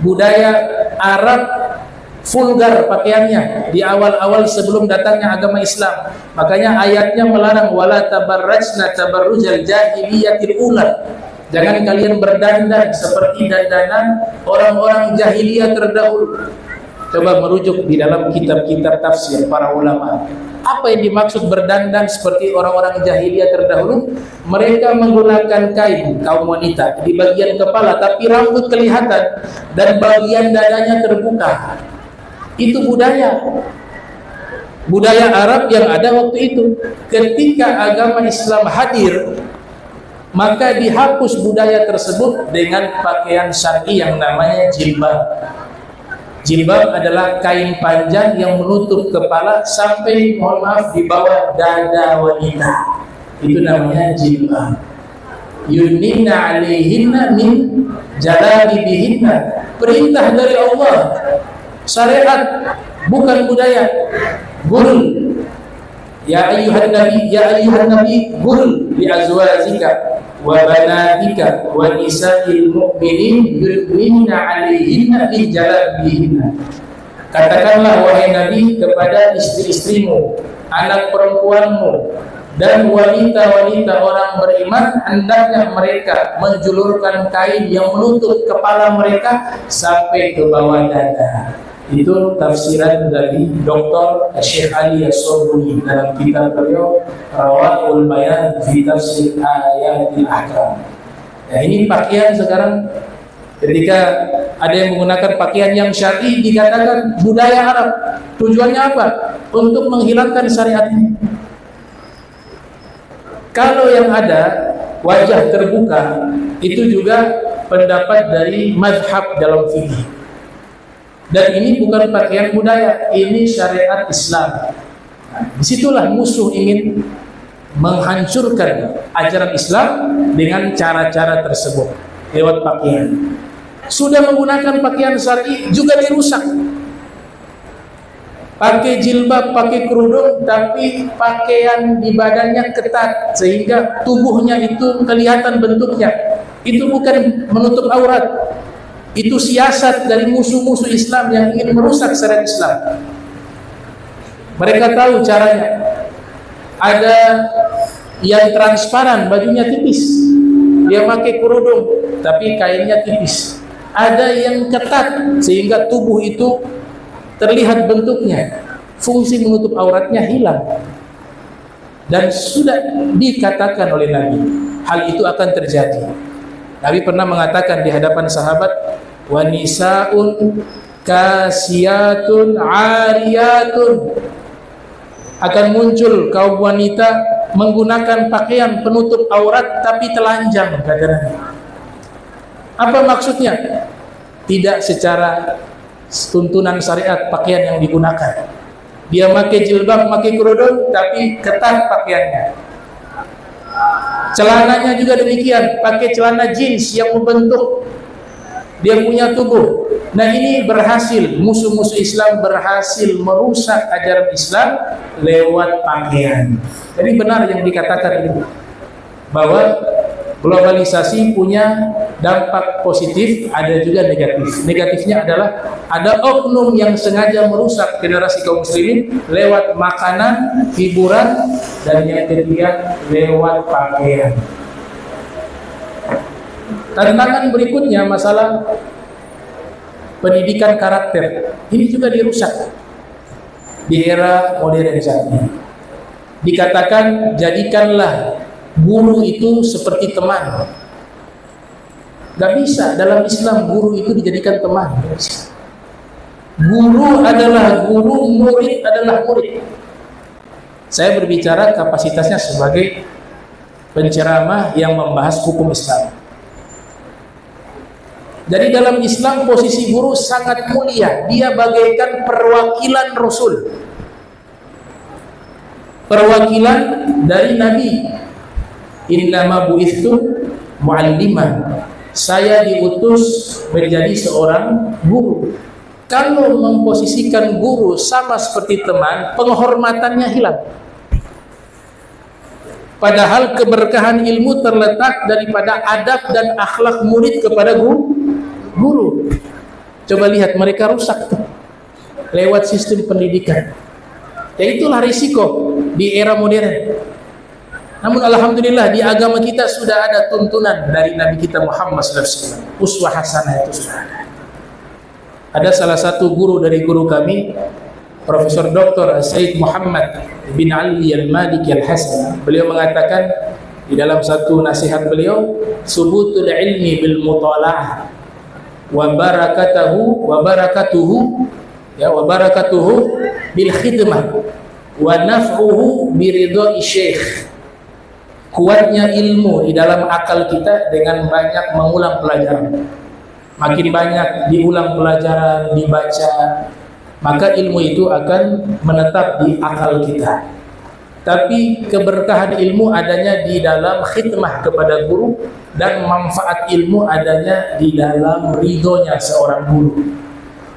Budaya Arab vulgar pakaiannya di awal-awal sebelum datangnya agama Islam. Makanya ayatnya melarang wala tabarrajna tabarrujal jahiliyatil ula Jangan kalian berdandan seperti dandanan orang-orang jahiliyah terdahulu. Coba merujuk di dalam kitab-kitab tafsir para ulama. Apa yang dimaksud berdandan seperti orang-orang jahiliyah terdahulu? Mereka menggunakan kain kaum wanita di bagian kepala tapi rambut kelihatan dan bagian dadanya terbuka. Itu budaya budaya Arab yang ada waktu itu. Ketika agama Islam hadir, maka dihapus budaya tersebut dengan pakaian syar'i yang namanya jilbab. Jilbab adalah kain panjang yang menutup kepala sampai mohon maaf di bawah dada wanita. Itu namanya jilbab. Yunina alaihinna min jalabibihinna. Perintah dari Allah. Syariat bukan budaya. Gul Ya ayuhan nabi ya ayuhan nabi gul li azwajika wa banatika wa nisa'il mu'minin yudnina 'alaihinna min jalabihinna. Katakanlah wahai nabi kepada istri-istrimu anak perempuanmu dan wanita-wanita orang beriman hendaknya mereka menjulurkan kain yang menutup kepala mereka sampai ke bawah dada itu tafsiran dari Dr. Syekh Ali As-Sobuni dalam kitab beliau Rawahul Bayan fi Tafsir Ayatil Ahkam. Nah, ini pakaian sekarang ketika ada yang menggunakan pakaian yang syar'i dikatakan budaya Arab. Tujuannya apa? Untuk menghilangkan syariat ini. Kalau yang ada wajah terbuka itu juga pendapat dari madhab dalam fikih dan ini bukan pakaian budaya, ini syariat Islam. Nah, di situlah musuh ingin menghancurkan ajaran Islam dengan cara-cara tersebut lewat pakaian. Sudah menggunakan pakaian syar'i juga dirusak. Pakai jilbab, pakai kerudung, tapi pakaian di badannya ketat sehingga tubuhnya itu kelihatan bentuknya. Itu bukan menutup aurat, itu siasat dari musuh-musuh Islam yang ingin merusak syariat Islam. Mereka tahu caranya. Ada yang transparan, bajunya tipis. Dia pakai kerudung, tapi kainnya tipis. Ada yang ketat sehingga tubuh itu terlihat bentuknya. Fungsi menutup auratnya hilang. Dan sudah dikatakan oleh Nabi, hal itu akan terjadi. Nabi pernah mengatakan di hadapan sahabat, "Wa nisaun kasiyatun ariyatun." Akan muncul kaum wanita menggunakan pakaian penutup aurat tapi telanjang kata. Apa maksudnya? Tidak secara tuntunan syariat pakaian yang digunakan. Dia pakai jilbab, pakai kerudung tapi ketat pakaiannya Celananya juga demikian, pakai celana jeans yang membentuk dia punya tubuh. Nah ini berhasil, musuh-musuh Islam berhasil merusak ajaran Islam lewat pakaian. Jadi benar yang dikatakan ini bahwa globalisasi punya dampak positif, ada juga negatif. Negatifnya adalah ada oknum yang sengaja merusak generasi kaum muslimin lewat makanan, hiburan, dan yang ketiga lewat pakaian. Tantangan berikutnya masalah pendidikan karakter. Ini juga dirusak di era modern saat ini. Dikatakan jadikanlah guru itu seperti teman. Gak bisa dalam Islam guru itu dijadikan teman. Guru adalah guru, murid adalah murid. Saya berbicara kapasitasnya sebagai penceramah yang membahas hukum Islam. Jadi dalam Islam posisi guru sangat mulia. Dia bagaikan perwakilan Rasul. Perwakilan dari Nabi innama buistu mualliman saya diutus menjadi seorang guru. Kalau memposisikan guru sama seperti teman penghormatannya hilang. Padahal keberkahan ilmu terletak daripada adab dan akhlak murid kepada guru guru. Coba lihat mereka rusak tuh. Lewat sistem pendidikan. Ya itulah risiko di era modern Namun alhamdulillah di agama kita sudah ada tuntunan dari Nabi kita Muhammad SAW. Uswah hasanah itu sudah ada. Ada salah satu guru dari guru kami, Profesor Dr. Said Muhammad bin Ali Al-Maliki Al-Hasan. Beliau mengatakan di dalam satu nasihat beliau, subutul ilmi bil mutala'ah wa barakatuhu wa barakatuhu ya wa barakatuhu bil khidmah wa naf'uhu bi syekh kuatnya ilmu di dalam akal kita dengan banyak mengulang pelajaran. Makin banyak diulang pelajaran, dibaca, maka ilmu itu akan menetap di akal kita. Tapi keberkahan ilmu adanya di dalam khidmah kepada guru dan manfaat ilmu adanya di dalam ridhonya seorang guru.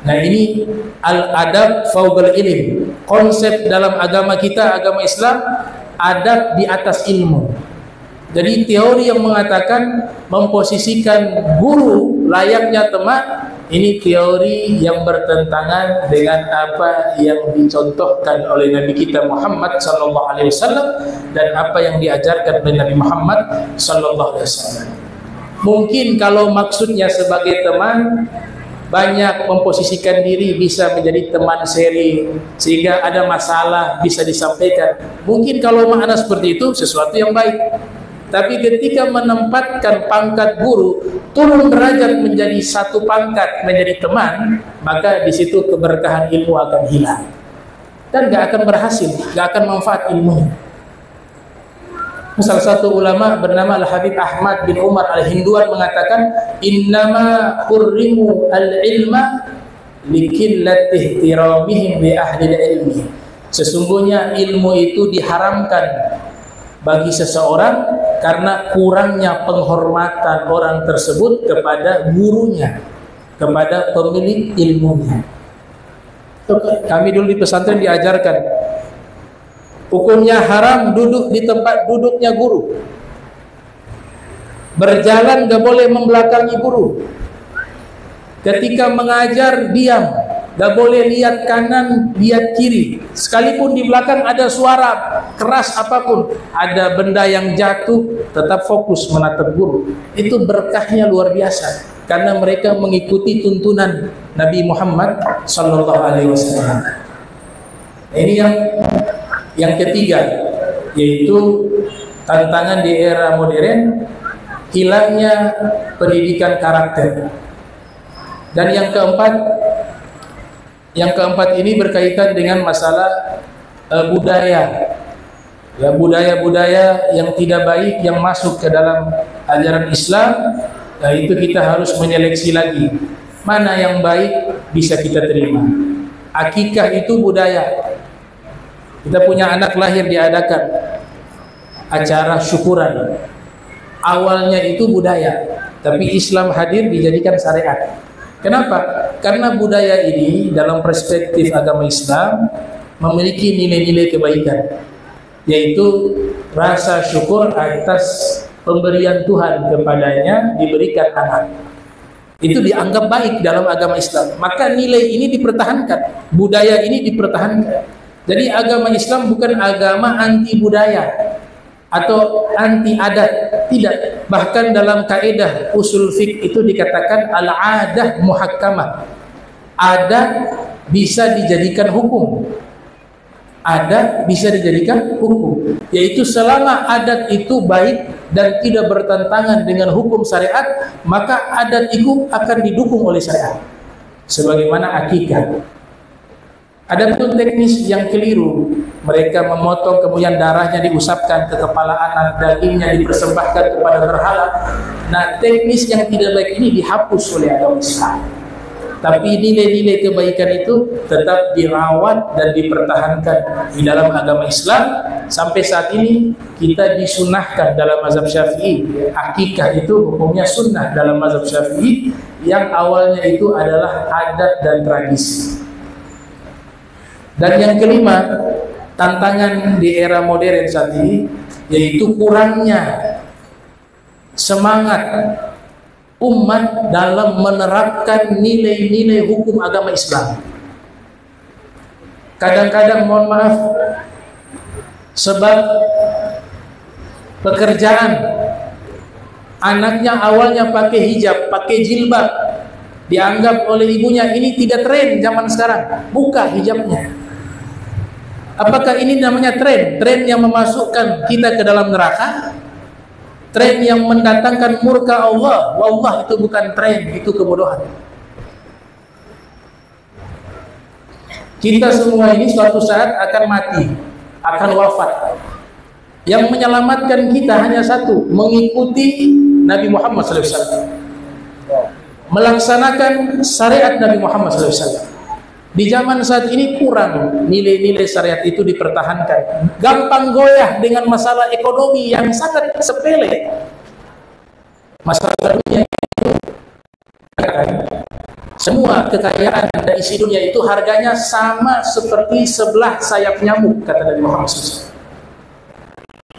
Nah ini al-adab fauqal ilm. Konsep dalam agama kita, agama Islam, adab di atas ilmu. Jadi teori yang mengatakan memposisikan guru layaknya teman ini teori yang bertentangan dengan apa yang dicontohkan oleh Nabi kita Muhammad sallallahu alaihi wasallam dan apa yang diajarkan oleh Nabi Muhammad sallallahu alaihi wasallam. Mungkin kalau maksudnya sebagai teman banyak memposisikan diri bisa menjadi teman seri sehingga ada masalah bisa disampaikan. Mungkin kalau makna seperti itu sesuatu yang baik. Tapi ketika menempatkan pangkat guru turun derajat menjadi satu pangkat menjadi teman, maka di situ keberkahan ilmu akan hilang dan gak akan berhasil, gak akan manfaat ilmu. Salah satu ulama bernama Al Habib Ahmad bin Umar Al Hinduan mengatakan, Innama hurrimu al ilma likillati ihtiramihim bi ahli ilmi. Sesungguhnya ilmu itu diharamkan bagi seseorang karena kurangnya penghormatan orang tersebut kepada gurunya, kepada pemilik ilmunya. Kami dulu di pesantren diajarkan hukumnya haram duduk di tempat duduknya guru. Berjalan gak boleh membelakangi guru. Ketika mengajar diam, Gak boleh lihat kanan, lihat kiri. Sekalipun di belakang ada suara keras apa pun, ada benda yang jatuh, tetap fokus menatap guru. Itu berkahnya luar biasa karena mereka mengikuti tuntunan Nabi Muhammad sallallahu alaihi wasallam. Ini yang yang ketiga yaitu tantangan di era modern hilangnya pendidikan karakter. Dan yang keempat yang keempat ini berkaitan dengan masalah uh, budaya. Ya, budaya-budaya yang tidak baik yang masuk ke dalam ajaran Islam, nah itu kita harus menyeleksi lagi. Mana yang baik bisa kita terima. Akikah itu budaya. Kita punya anak lahir diadakan acara syukuran. Awalnya itu budaya, tapi Islam hadir dijadikan syariat. Kenapa? Karena budaya ini dalam perspektif agama Islam memiliki nilai-nilai kebaikan, yaitu rasa syukur atas pemberian Tuhan kepadanya diberikan anak. Itu dianggap baik dalam agama Islam. Maka nilai ini dipertahankan, budaya ini dipertahankan. Jadi agama Islam bukan agama anti budaya, atau anti adat tidak. Bahkan dalam kaidah usul fik itu dikatakan al adah muhakkamah. Adat bisa dijadikan hukum. Adat bisa dijadikan hukum. Yaitu selama adat itu baik dan tidak bertentangan dengan hukum syariat maka adat itu akan didukung oleh syariat. Sebagaimana akikah ada pun teknis yang keliru. Mereka memotong kemudian darahnya diusapkan ke kepala anak, dagingnya dipersembahkan kepada berhala. Nah, teknis yang tidak baik ini dihapus oleh agama Islam. Tapi nilai-nilai kebaikan itu tetap dirawat dan dipertahankan di dalam agama Islam sampai saat ini kita disunahkan dalam mazhab Syafi'i. Akikah itu hukumnya sunnah dalam mazhab Syafi'i yang awalnya itu adalah adat dan tradisi. Dan yang kelima, tantangan di era modern saat ini yaitu kurangnya semangat umat dalam menerapkan nilai-nilai hukum agama Islam. Kadang-kadang mohon maaf sebab pekerjaan. Anaknya awalnya pakai hijab, pakai jilbab, dianggap oleh ibunya ini tidak tren zaman sekarang. Buka hijabnya. Apakah ini namanya tren? Tren yang memasukkan kita ke dalam neraka? Tren yang mendatangkan murka Allah? Wallah itu bukan tren, itu kebodohan. Kita semua ini suatu saat akan mati, akan wafat. Yang menyelamatkan kita hanya satu, mengikuti Nabi Muhammad SAW. Melaksanakan syariat Nabi Muhammad SAW. Di zaman saat ini kurang nilai-nilai syariat itu dipertahankan. Gampang goyah dengan masalah ekonomi yang sangat sepele. Masalah dunia itu semua kekayaan dan isi dunia itu harganya sama seperti sebelah sayap nyamuk kata Nabi Muhammad SAW.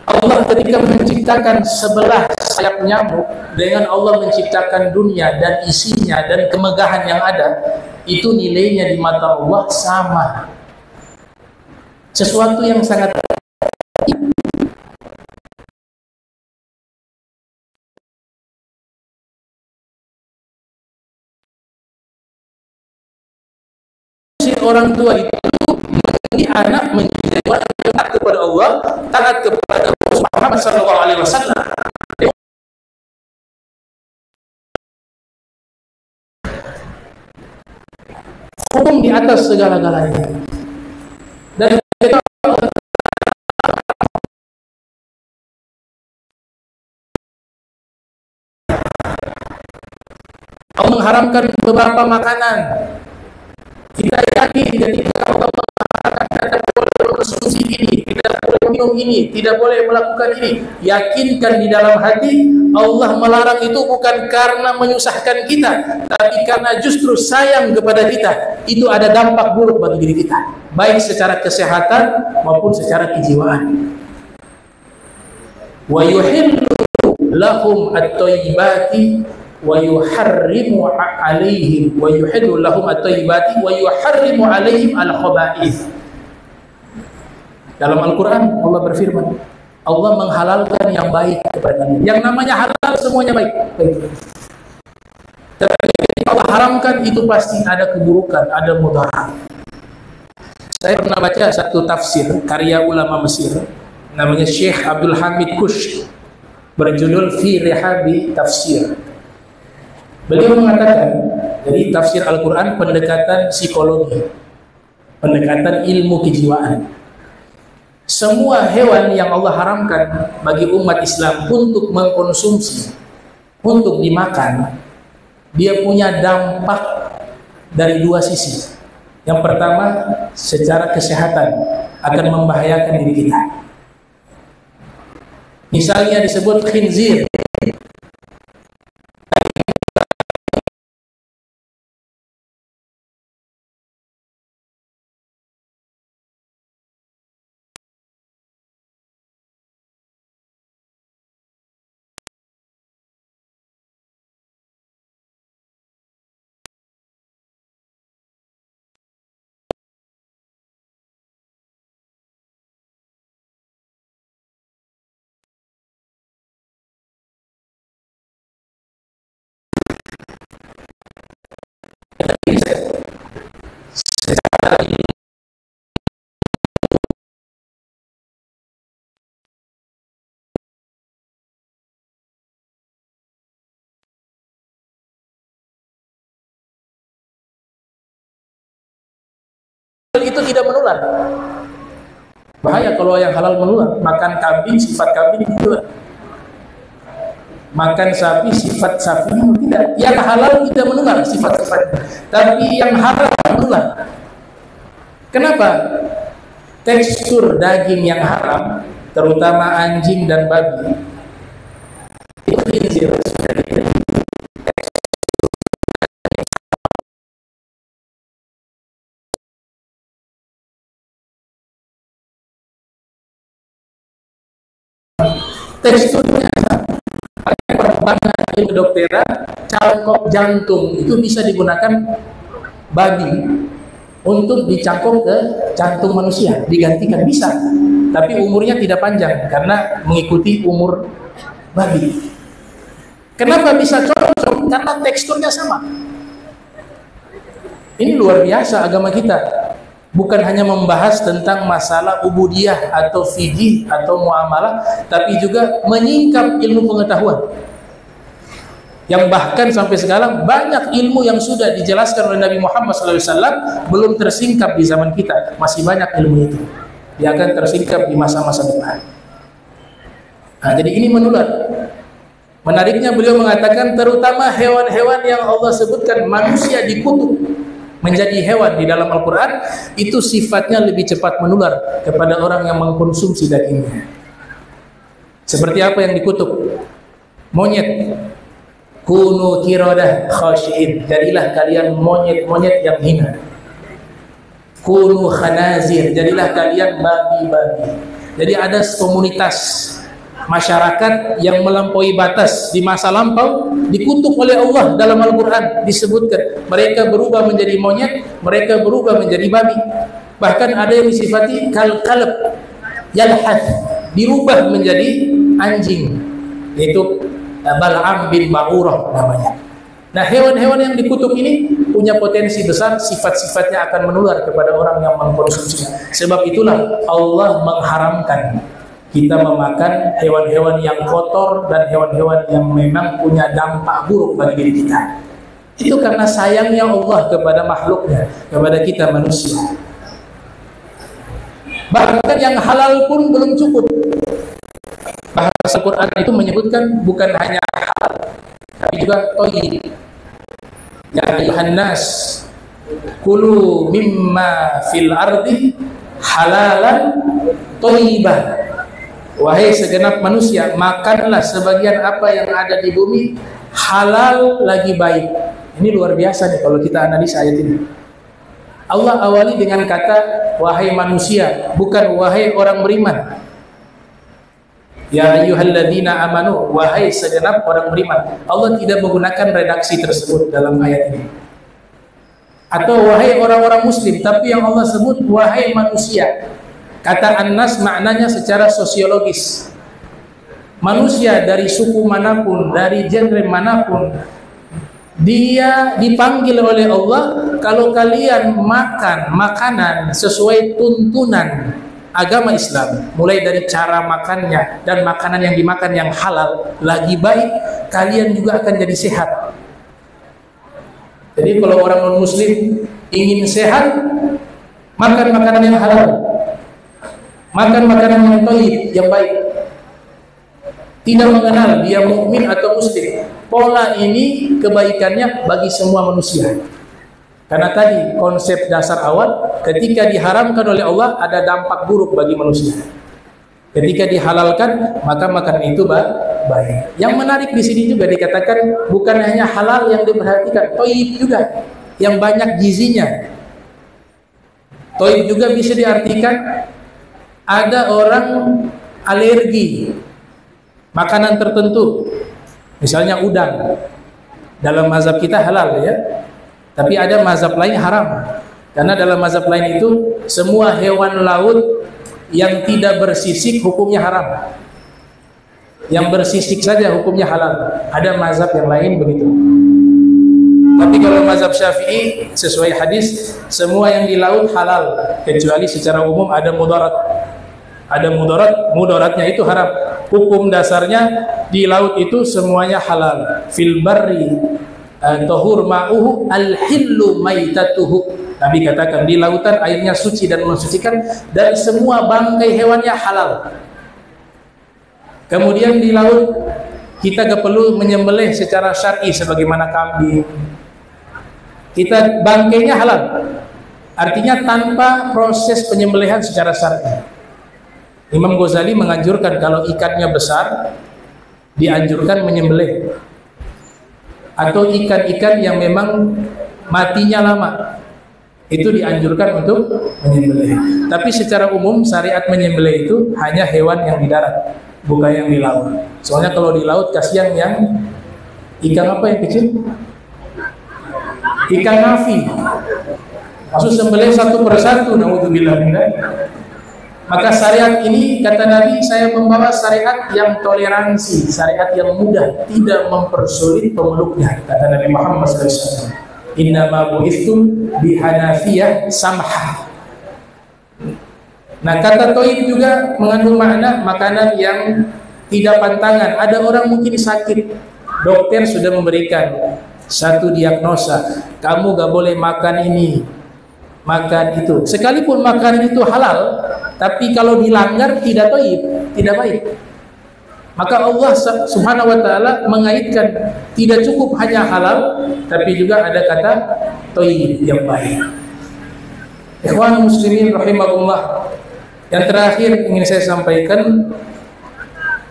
Allah ketika menciptakan sebelah sayap nyamuk dengan Allah menciptakan dunia dan isinya dan kemegahan yang ada itu nilainya di mata Allah sama. Sesuatu yang sangat orang tua itu menjadi anak menjadi orang taat kepada Allah, taat kepada Muhammad sallallahu alaihi wasallam. Hukum di atas segala-galanya. Dan kita mengharamkan beberapa makanan kita yakin ketika Allah mengatakan tidak boleh berkonsumsi ini, minum ini, tidak boleh melakukan ini. Yakinkan di dalam hati Allah melarang itu bukan karena menyusahkan kita, tapi karena justru sayang kepada kita. Itu ada dampak buruk bagi diri kita, baik secara kesehatan maupun secara kejiwaan. Wa yuhillu lahum at-thayyibati wa yuharrimu alaihim wa yuhillu lahum at-tayyibati wa yuharrimu alaihim al-khaba'ith. Dalam Al-Qur'an Allah berfirman, Allah menghalalkan yang baik kepada kalian. Yang namanya halal semuanya baik. baik. Tapi Allah haramkan itu pasti ada keburukan, ada mudarat. Saya pernah baca satu tafsir karya ulama Mesir namanya Syekh Abdul Hamid Kush berjudul Fi Rihabi Tafsir Beliau mengatakan dari tafsir Al-Quran pendekatan psikologi, pendekatan ilmu kejiwaan. Semua hewan yang Allah haramkan bagi umat Islam untuk mengkonsumsi, untuk dimakan, dia punya dampak dari dua sisi. Yang pertama, secara kesehatan akan membahayakan diri kita. Misalnya disebut khinzir, itu tidak menular. Bahaya kalau yang halal menular. Makan kambing sifat kambing itu Makan sapi sifat sapi tidak. Yang halal tidak menular sifat-sifat. Tapi yang haram menular. Kenapa? Tekstur daging yang haram, terutama anjing dan babi, perkembangan ilmu kedokteran cangkok jantung itu bisa digunakan babi untuk dicangkok ke jantung manusia digantikan bisa tapi umurnya tidak panjang karena mengikuti umur babi. Kenapa bisa cocok? Karena teksturnya sama. Ini luar biasa agama kita. Bukan hanya membahas tentang masalah ubudiyah atau fikih atau muamalah, tapi juga menyingkap ilmu pengetahuan. Yang bahkan sampai sekarang banyak ilmu yang sudah dijelaskan oleh Nabi Muhammad SAW belum tersingkap di zaman kita. Masih banyak ilmu itu. Dia akan tersingkap di masa-masa depan. Nah, jadi ini menular. Menariknya beliau mengatakan terutama hewan-hewan yang Allah sebutkan manusia dikutuk menjadi hewan di dalam Al-Quran itu sifatnya lebih cepat menular kepada orang yang mengkonsumsi dagingnya. Seperti apa yang dikutuk? Monyet. Kunu kiradah khashiin. Jadilah kalian monyet-monyet yang hina. Kunu khanazir. Jadilah kalian babi-babi. Jadi ada komunitas masyarakat yang melampaui batas di masa lampau dikutuk oleh Allah dalam Al-Quran disebutkan mereka berubah menjadi monyet mereka berubah menjadi babi bahkan ada yang disifati kal kalab yalhath dirubah menjadi anjing eh, Bal'am bin Ba'urah namanya nah hewan-hewan yang dikutuk ini punya potensi besar sifat-sifatnya akan menular kepada orang yang mengkonsumsinya sebab itulah Allah mengharamkan kita memakan hewan-hewan yang kotor dan hewan-hewan yang memang punya dampak buruk bagi diri kita. Itu karena sayangnya Allah kepada makhluknya, kepada kita manusia. Bahkan yang halal pun belum cukup. Bahasa Quran itu menyebutkan bukan hanya halal, tapi juga toyib. Ya ayuhan nas, kulu mimma fil ardi halalan toyiban Wahai segenap manusia, makanlah sebagian apa yang ada di bumi halal lagi baik. Ini luar biasa nih kalau kita analisa ayat ini. Allah awali dengan kata wahai manusia, bukan wahai orang beriman. Ya ayyuhalladzina amanu, wahai segenap orang beriman. Allah tidak menggunakan redaksi tersebut dalam ayat ini. Atau wahai orang-orang muslim, tapi yang Allah sebut wahai manusia. Kata Anas maknanya secara sosiologis. Manusia dari suku mana pun, dari genre mana pun, dia dipanggil oleh Allah kalau kalian makan makanan sesuai tuntunan agama Islam, mulai dari cara makannya dan makanan yang dimakan yang halal lagi baik, kalian juga akan jadi sehat. Jadi kalau orang non muslim ingin sehat, makan makanan yang halal makan makanan yang baik, yang baik. Tidak mengenal dia mukmin atau muslim. Pola ini kebaikannya bagi semua manusia. Karena tadi konsep dasar awal ketika diharamkan oleh Allah ada dampak buruk bagi manusia. Ketika dihalalkan maka makan itu baik. Yang menarik di sini juga dikatakan bukan hanya halal yang diperhatikan, toib juga yang banyak gizinya. Toib juga bisa diartikan ada orang alergi makanan tertentu misalnya udang dalam mazhab kita halal ya tapi ada mazhab lain haram. karena dalam mazhab lain itu semua hewan laut yang tidak bersisik hukumnya haram. Yang bersisik saja hukumnya halal. Ada mazhab yang lain begitu. Tapi kalau mazhab syafi'i sesuai hadis semua yang di laut halal. Kecuali secara umum ada mudarat. Ada mudarat, mudaratnya itu haram. Hukum dasarnya di laut itu semuanya halal. Fil barri tahur ma'uhu al-hillu maitatuhu. Nabi katakan di lautan airnya suci dan mensucikan dan semua bangkai hewannya halal. Kemudian di laut kita gak perlu menyembelih secara syar'i sebagaimana kambing. Kita bangkainya halal. Artinya tanpa proses penyembelihan secara syar'i. Imam Ghazali menganjurkan kalau ikannya besar dianjurkan menyembelih atau ikan-ikan yang memang matinya lama itu dianjurkan untuk menyembelih. Tapi secara umum syariat menyembelih itu hanya hewan yang di darat, bukan yang di laut. Soalnya kalau di laut kasihan yang ikan apa yang kecil? Ikan nafi. Maksud sembelih satu persatu, naudzubillah Maka syariat ini kata Nabi saya membawa syariat yang toleransi, syariat yang mudah, tidak mempersulit pemeluknya. Kata Nabi Muhammad SAW. Inna ma bu'ithum bihanafiyah samha. Nah kata toib juga mengandung makna makanan yang tidak pantangan. Ada orang mungkin sakit, dokter sudah memberikan satu diagnosa, kamu gak boleh makan ini, makan itu. Sekalipun makanan itu halal, tapi kalau dilanggar tidak toib, tidak baik. Maka Allah Subhanahu wa taala mengaitkan tidak cukup hanya halal, tapi juga ada kata toib yang baik. Ikhwan muslimin rahimahullah. Yang terakhir ingin saya sampaikan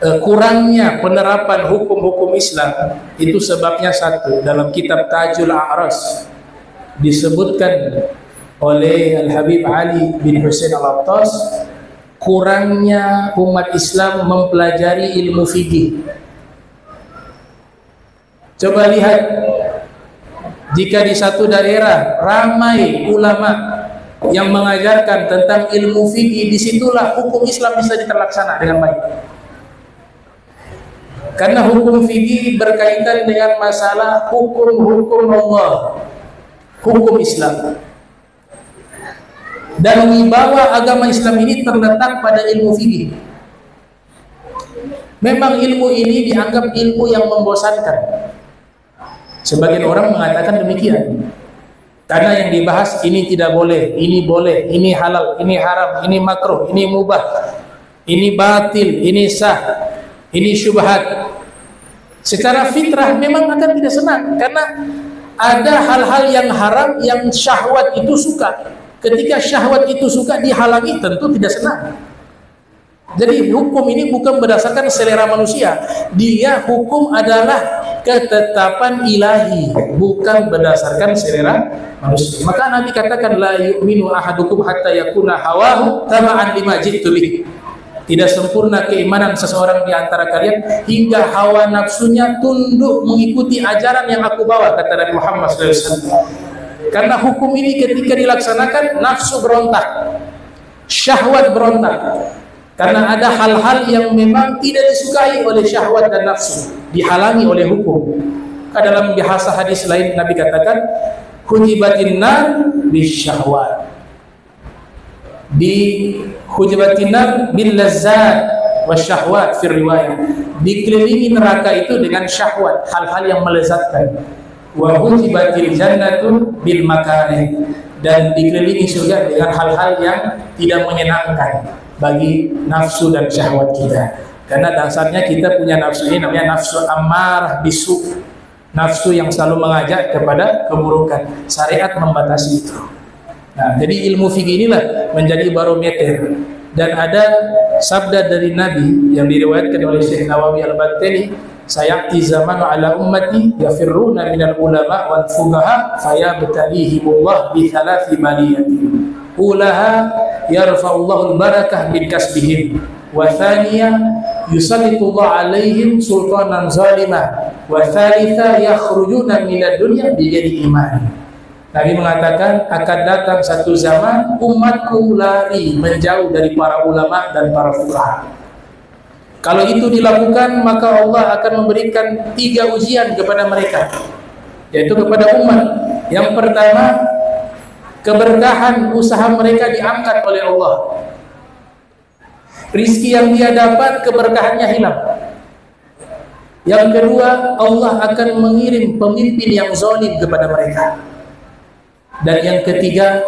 eh, kurangnya penerapan hukum-hukum Islam itu sebabnya satu dalam kitab Tajul A'ras disebutkan oleh Al Habib Ali bin Husain Al Attas kurangnya umat Islam mempelajari ilmu fikih. Coba lihat jika di satu daerah ramai ulama yang mengajarkan tentang ilmu fikih, di situlah hukum Islam bisa terlaksana dengan baik. Karena hukum fikih berkaitan dengan masalah hukum-hukum Allah, hukum Islam. Dan wibawa agama Islam ini terletak pada ilmu fikih. Memang ilmu ini dianggap ilmu yang membosankan. Sebagian orang mengatakan demikian. Karena yang dibahas ini tidak boleh, ini boleh, ini halal, ini haram, ini makruh, ini mubah, ini batil, ini sah, ini syubhat. Secara fitrah memang akan tidak senang karena ada hal-hal yang haram yang syahwat itu suka. Ketika syahwat itu suka dihalangi tentu tidak senang. Jadi hukum ini bukan berdasarkan selera manusia. Dia hukum adalah ketetapan ilahi, bukan berdasarkan selera manusia. Maka Nabi katakan la yu'minu ahadukum hatta yakuna hawahu taba'an lima jitu Tidak sempurna keimanan seseorang di antara kalian hingga hawa nafsunya tunduk mengikuti ajaran yang aku bawa kata Nabi Muhammad SAW. Karena hukum ini ketika dilaksanakan nafsu berontak, syahwat berontak, karena ada hal-hal yang memang tidak disukai oleh syahwat dan nafsu, dihalangi oleh hukum. Dalam bahasa hadis lain Nabi katakan, hujibatin nar bisyahwat. Di hujibatin nar bil lazzat wasyahwat fi riwayat. Dikelilingi neraka itu dengan syahwat, hal-hal yang melezatkan. Wa hujibatil jannatu bil makarih dan dikelilingi surga dengan hal-hal yang tidak menyenangkan bagi nafsu dan syahwat kita. Karena dasarnya kita punya nafsu ini namanya nafsu amarah bisu. Nafsu yang selalu mengajak kepada keburukan. Syariat membatasi itu. Nah, jadi ilmu fikih inilah menjadi barometer dan ada sabda dari Nabi yang diriwayatkan oleh Syekh Nawawi Al-Battani sayati zaman ala ummati yafirruna minal ulama wal fuqaha fayabtalihimullah bi thalathi baliyatin ulaha yarfa'ullahu barakah min kasbihim. Wa thaniya yusallitullah alaihim sultanan zalima wa thalitha yakhrujuna minad dunya bighairi iman. Nabi mengatakan akan datang satu zaman umatku lari menjauh dari para ulama dan para fuqaha. Kalau itu dilakukan maka Allah akan memberikan tiga ujian kepada mereka yaitu kepada umat. Yang pertama keberkahan usaha mereka diangkat oleh Allah. Rizki yang dia dapat keberkahannya hilang. Yang kedua, Allah akan mengirim pemimpin yang zalim kepada mereka. Dan yang ketiga,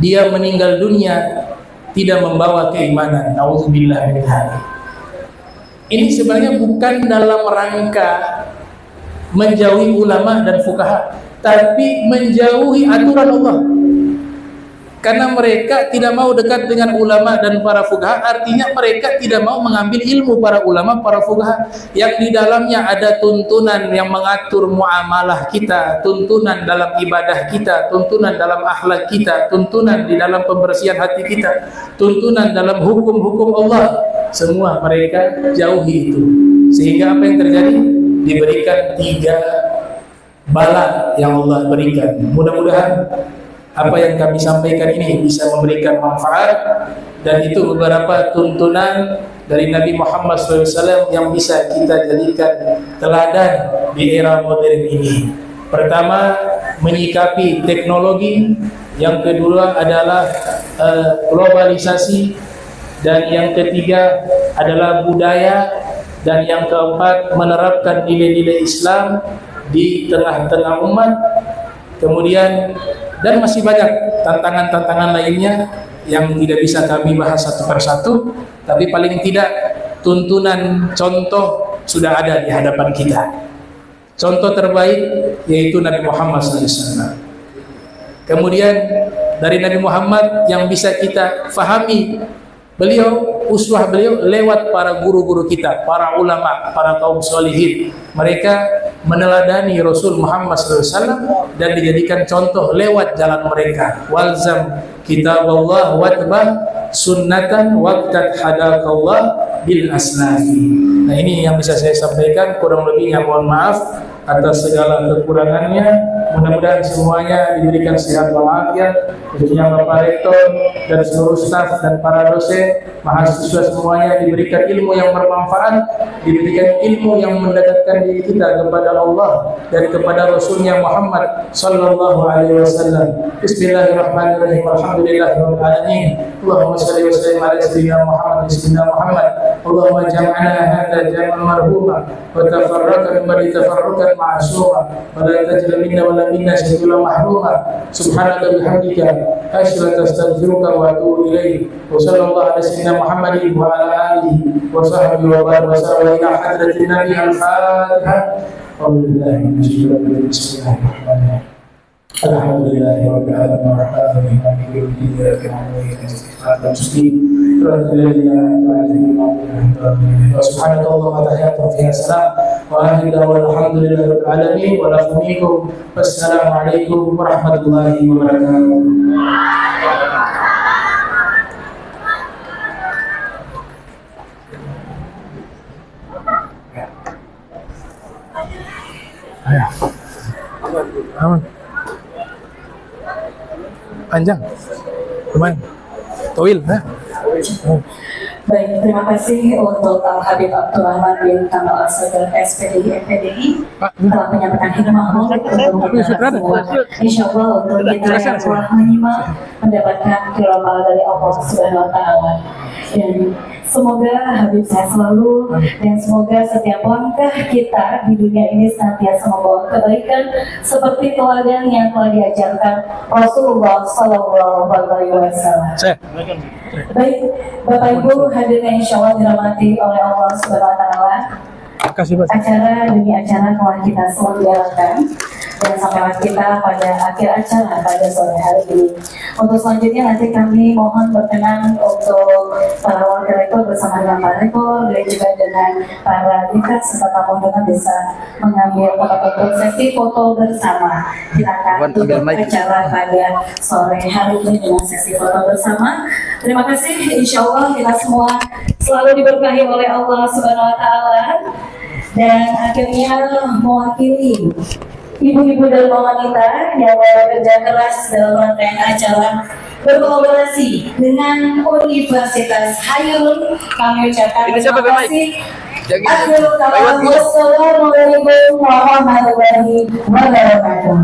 dia meninggal dunia tidak membawa keimanan. Nauzubillah Ini sebenarnya bukan dalam rangka menjauhi ulama dan fukaha, tapi menjauhi aturan Allah karena mereka tidak mau dekat dengan ulama dan para fuqaha artinya mereka tidak mau mengambil ilmu para ulama para fuqaha. Yang di dalamnya ada tuntunan yang mengatur muamalah kita tuntunan dalam ibadah kita tuntunan dalam akhlak kita tuntunan di dalam pembersihan hati kita tuntunan dalam hukum-hukum Allah. Semua mereka jauhi itu. Sehingga apa yang terjadi? Diberikan tiga bala yang Allah berikan. Mudah-mudahan apa yang kami sampaikan ini bisa memberikan manfaat dan itu beberapa tuntunan dari Nabi Muhammad SAW yang bisa kita jadikan teladan di era modern ini. Pertama, menyikapi teknologi. Yang kedua adalah uh, globalisasi. Dan yang ketiga adalah budaya. Dan yang keempat, menerapkan nilai-nilai Islam di tengah-tengah umat. Kemudian, dan masih banyak tantangan-tantangan lainnya yang tidak bisa kami bahas satu persatu, tapi paling tidak tuntunan contoh sudah ada di hadapan kita. Contoh terbaik yaitu Nabi Muhammad SAW. Kemudian dari Nabi Muhammad yang bisa kita fahami beliau uswah beliau lewat para guru-guru kita, para ulama, para kaum solihin. Mereka meneladani Rasul Muhammad SAW dan dijadikan contoh lewat jalan mereka. Walzam kitab Allah watbah sunnatan waqtat hadakallah bil asnafi. Nah ini yang bisa saya sampaikan kurang lebihnya mohon maaf atas segala kekurangannya. Mudah-mudahan semuanya diberikan sehat walafiat, khususnya Bapak Rektor dan seluruh staf dan para dosen, mahasiswa semuanya diberikan ilmu yang bermanfaat, diberikan ilmu yang mendekatkan diri kita kepada Allah dan kepada Rasulnya Muhammad Sallallahu Alaihi Wasallam. Bismillahirrahmanirrahim. Alhamdulillahirabbil alamin. Allahumma shalli wa sallim ala sayyidina Muhammad sayyidina Muhammad. Allahumma jam'ana hadza jam'an marhuma wa tafarraqna min ba'di tafarruqan معصوما ولا تجعل منا ولا منا شيئا محروما سبحانك بحمدك أشهد أن أستغفرك وأتوب إليك وصلى الله على سيدنا محمد وعلى آله وصحبه وبارك وسلم إلى حضرة النبي الفاتحة أعوذ بالله من الشيطان الرجيم بسم الله الرحمن الرحيم الحمد لله رب العالمين الرحمن الرحيم يوم الدين اللهم فيها الحمد لله رب العالمين منكم والسلام عليكم ورحمه الله وبركاته. Aman. Panjang. Lumayan. Toil, ya. Oh. Baik, terima kasih untuk Al Habib Abdurrahman bin Kamal Asagir SPDI FPDI telah menyampaikan hikmah maulid untuk kita semua. Insya Allah untuk kita yang telah menyimak mendapatkan kiramal dari Allah Subhanahu Wa Taala. Dan semoga Habib sehat selalu dan semoga setiap langkah kita di dunia ini senantiasa membawa kebaikan seperti teladan yang telah diajarkan Rasulullah Sallallahu Alaihi Wasallam. Baik, Bapak Ibu hadirin yang insya Allah dirahmati oleh Allah Subhanahu Wa Taala. Makasih, Pak. Acara demi acara telah kita selenggarakan dan sampailah kita pada akhir acara pada sore hari ini. Untuk selanjutnya nanti kami mohon berkenan untuk para wakil rektor bersama dengan Pak Rektor dan juga dengan para dinas serta tamu bisa mengambil foto-foto sesi foto bersama. Kita akan tutup acara pada sore hari ini dengan sesi foto bersama. Terima kasih. Insya Allah kita semua selalu diberkahi oleh Allah Subhanahu Wa Taala. Dan akhirnya mewakili ibu-ibu dan wanita yang bekerja keras dalam rangkaian acara berkolaborasi dengan Universitas Hayul kami ucapkan terima kasih. Wassalamualaikum warahmatullahi wabarakatuh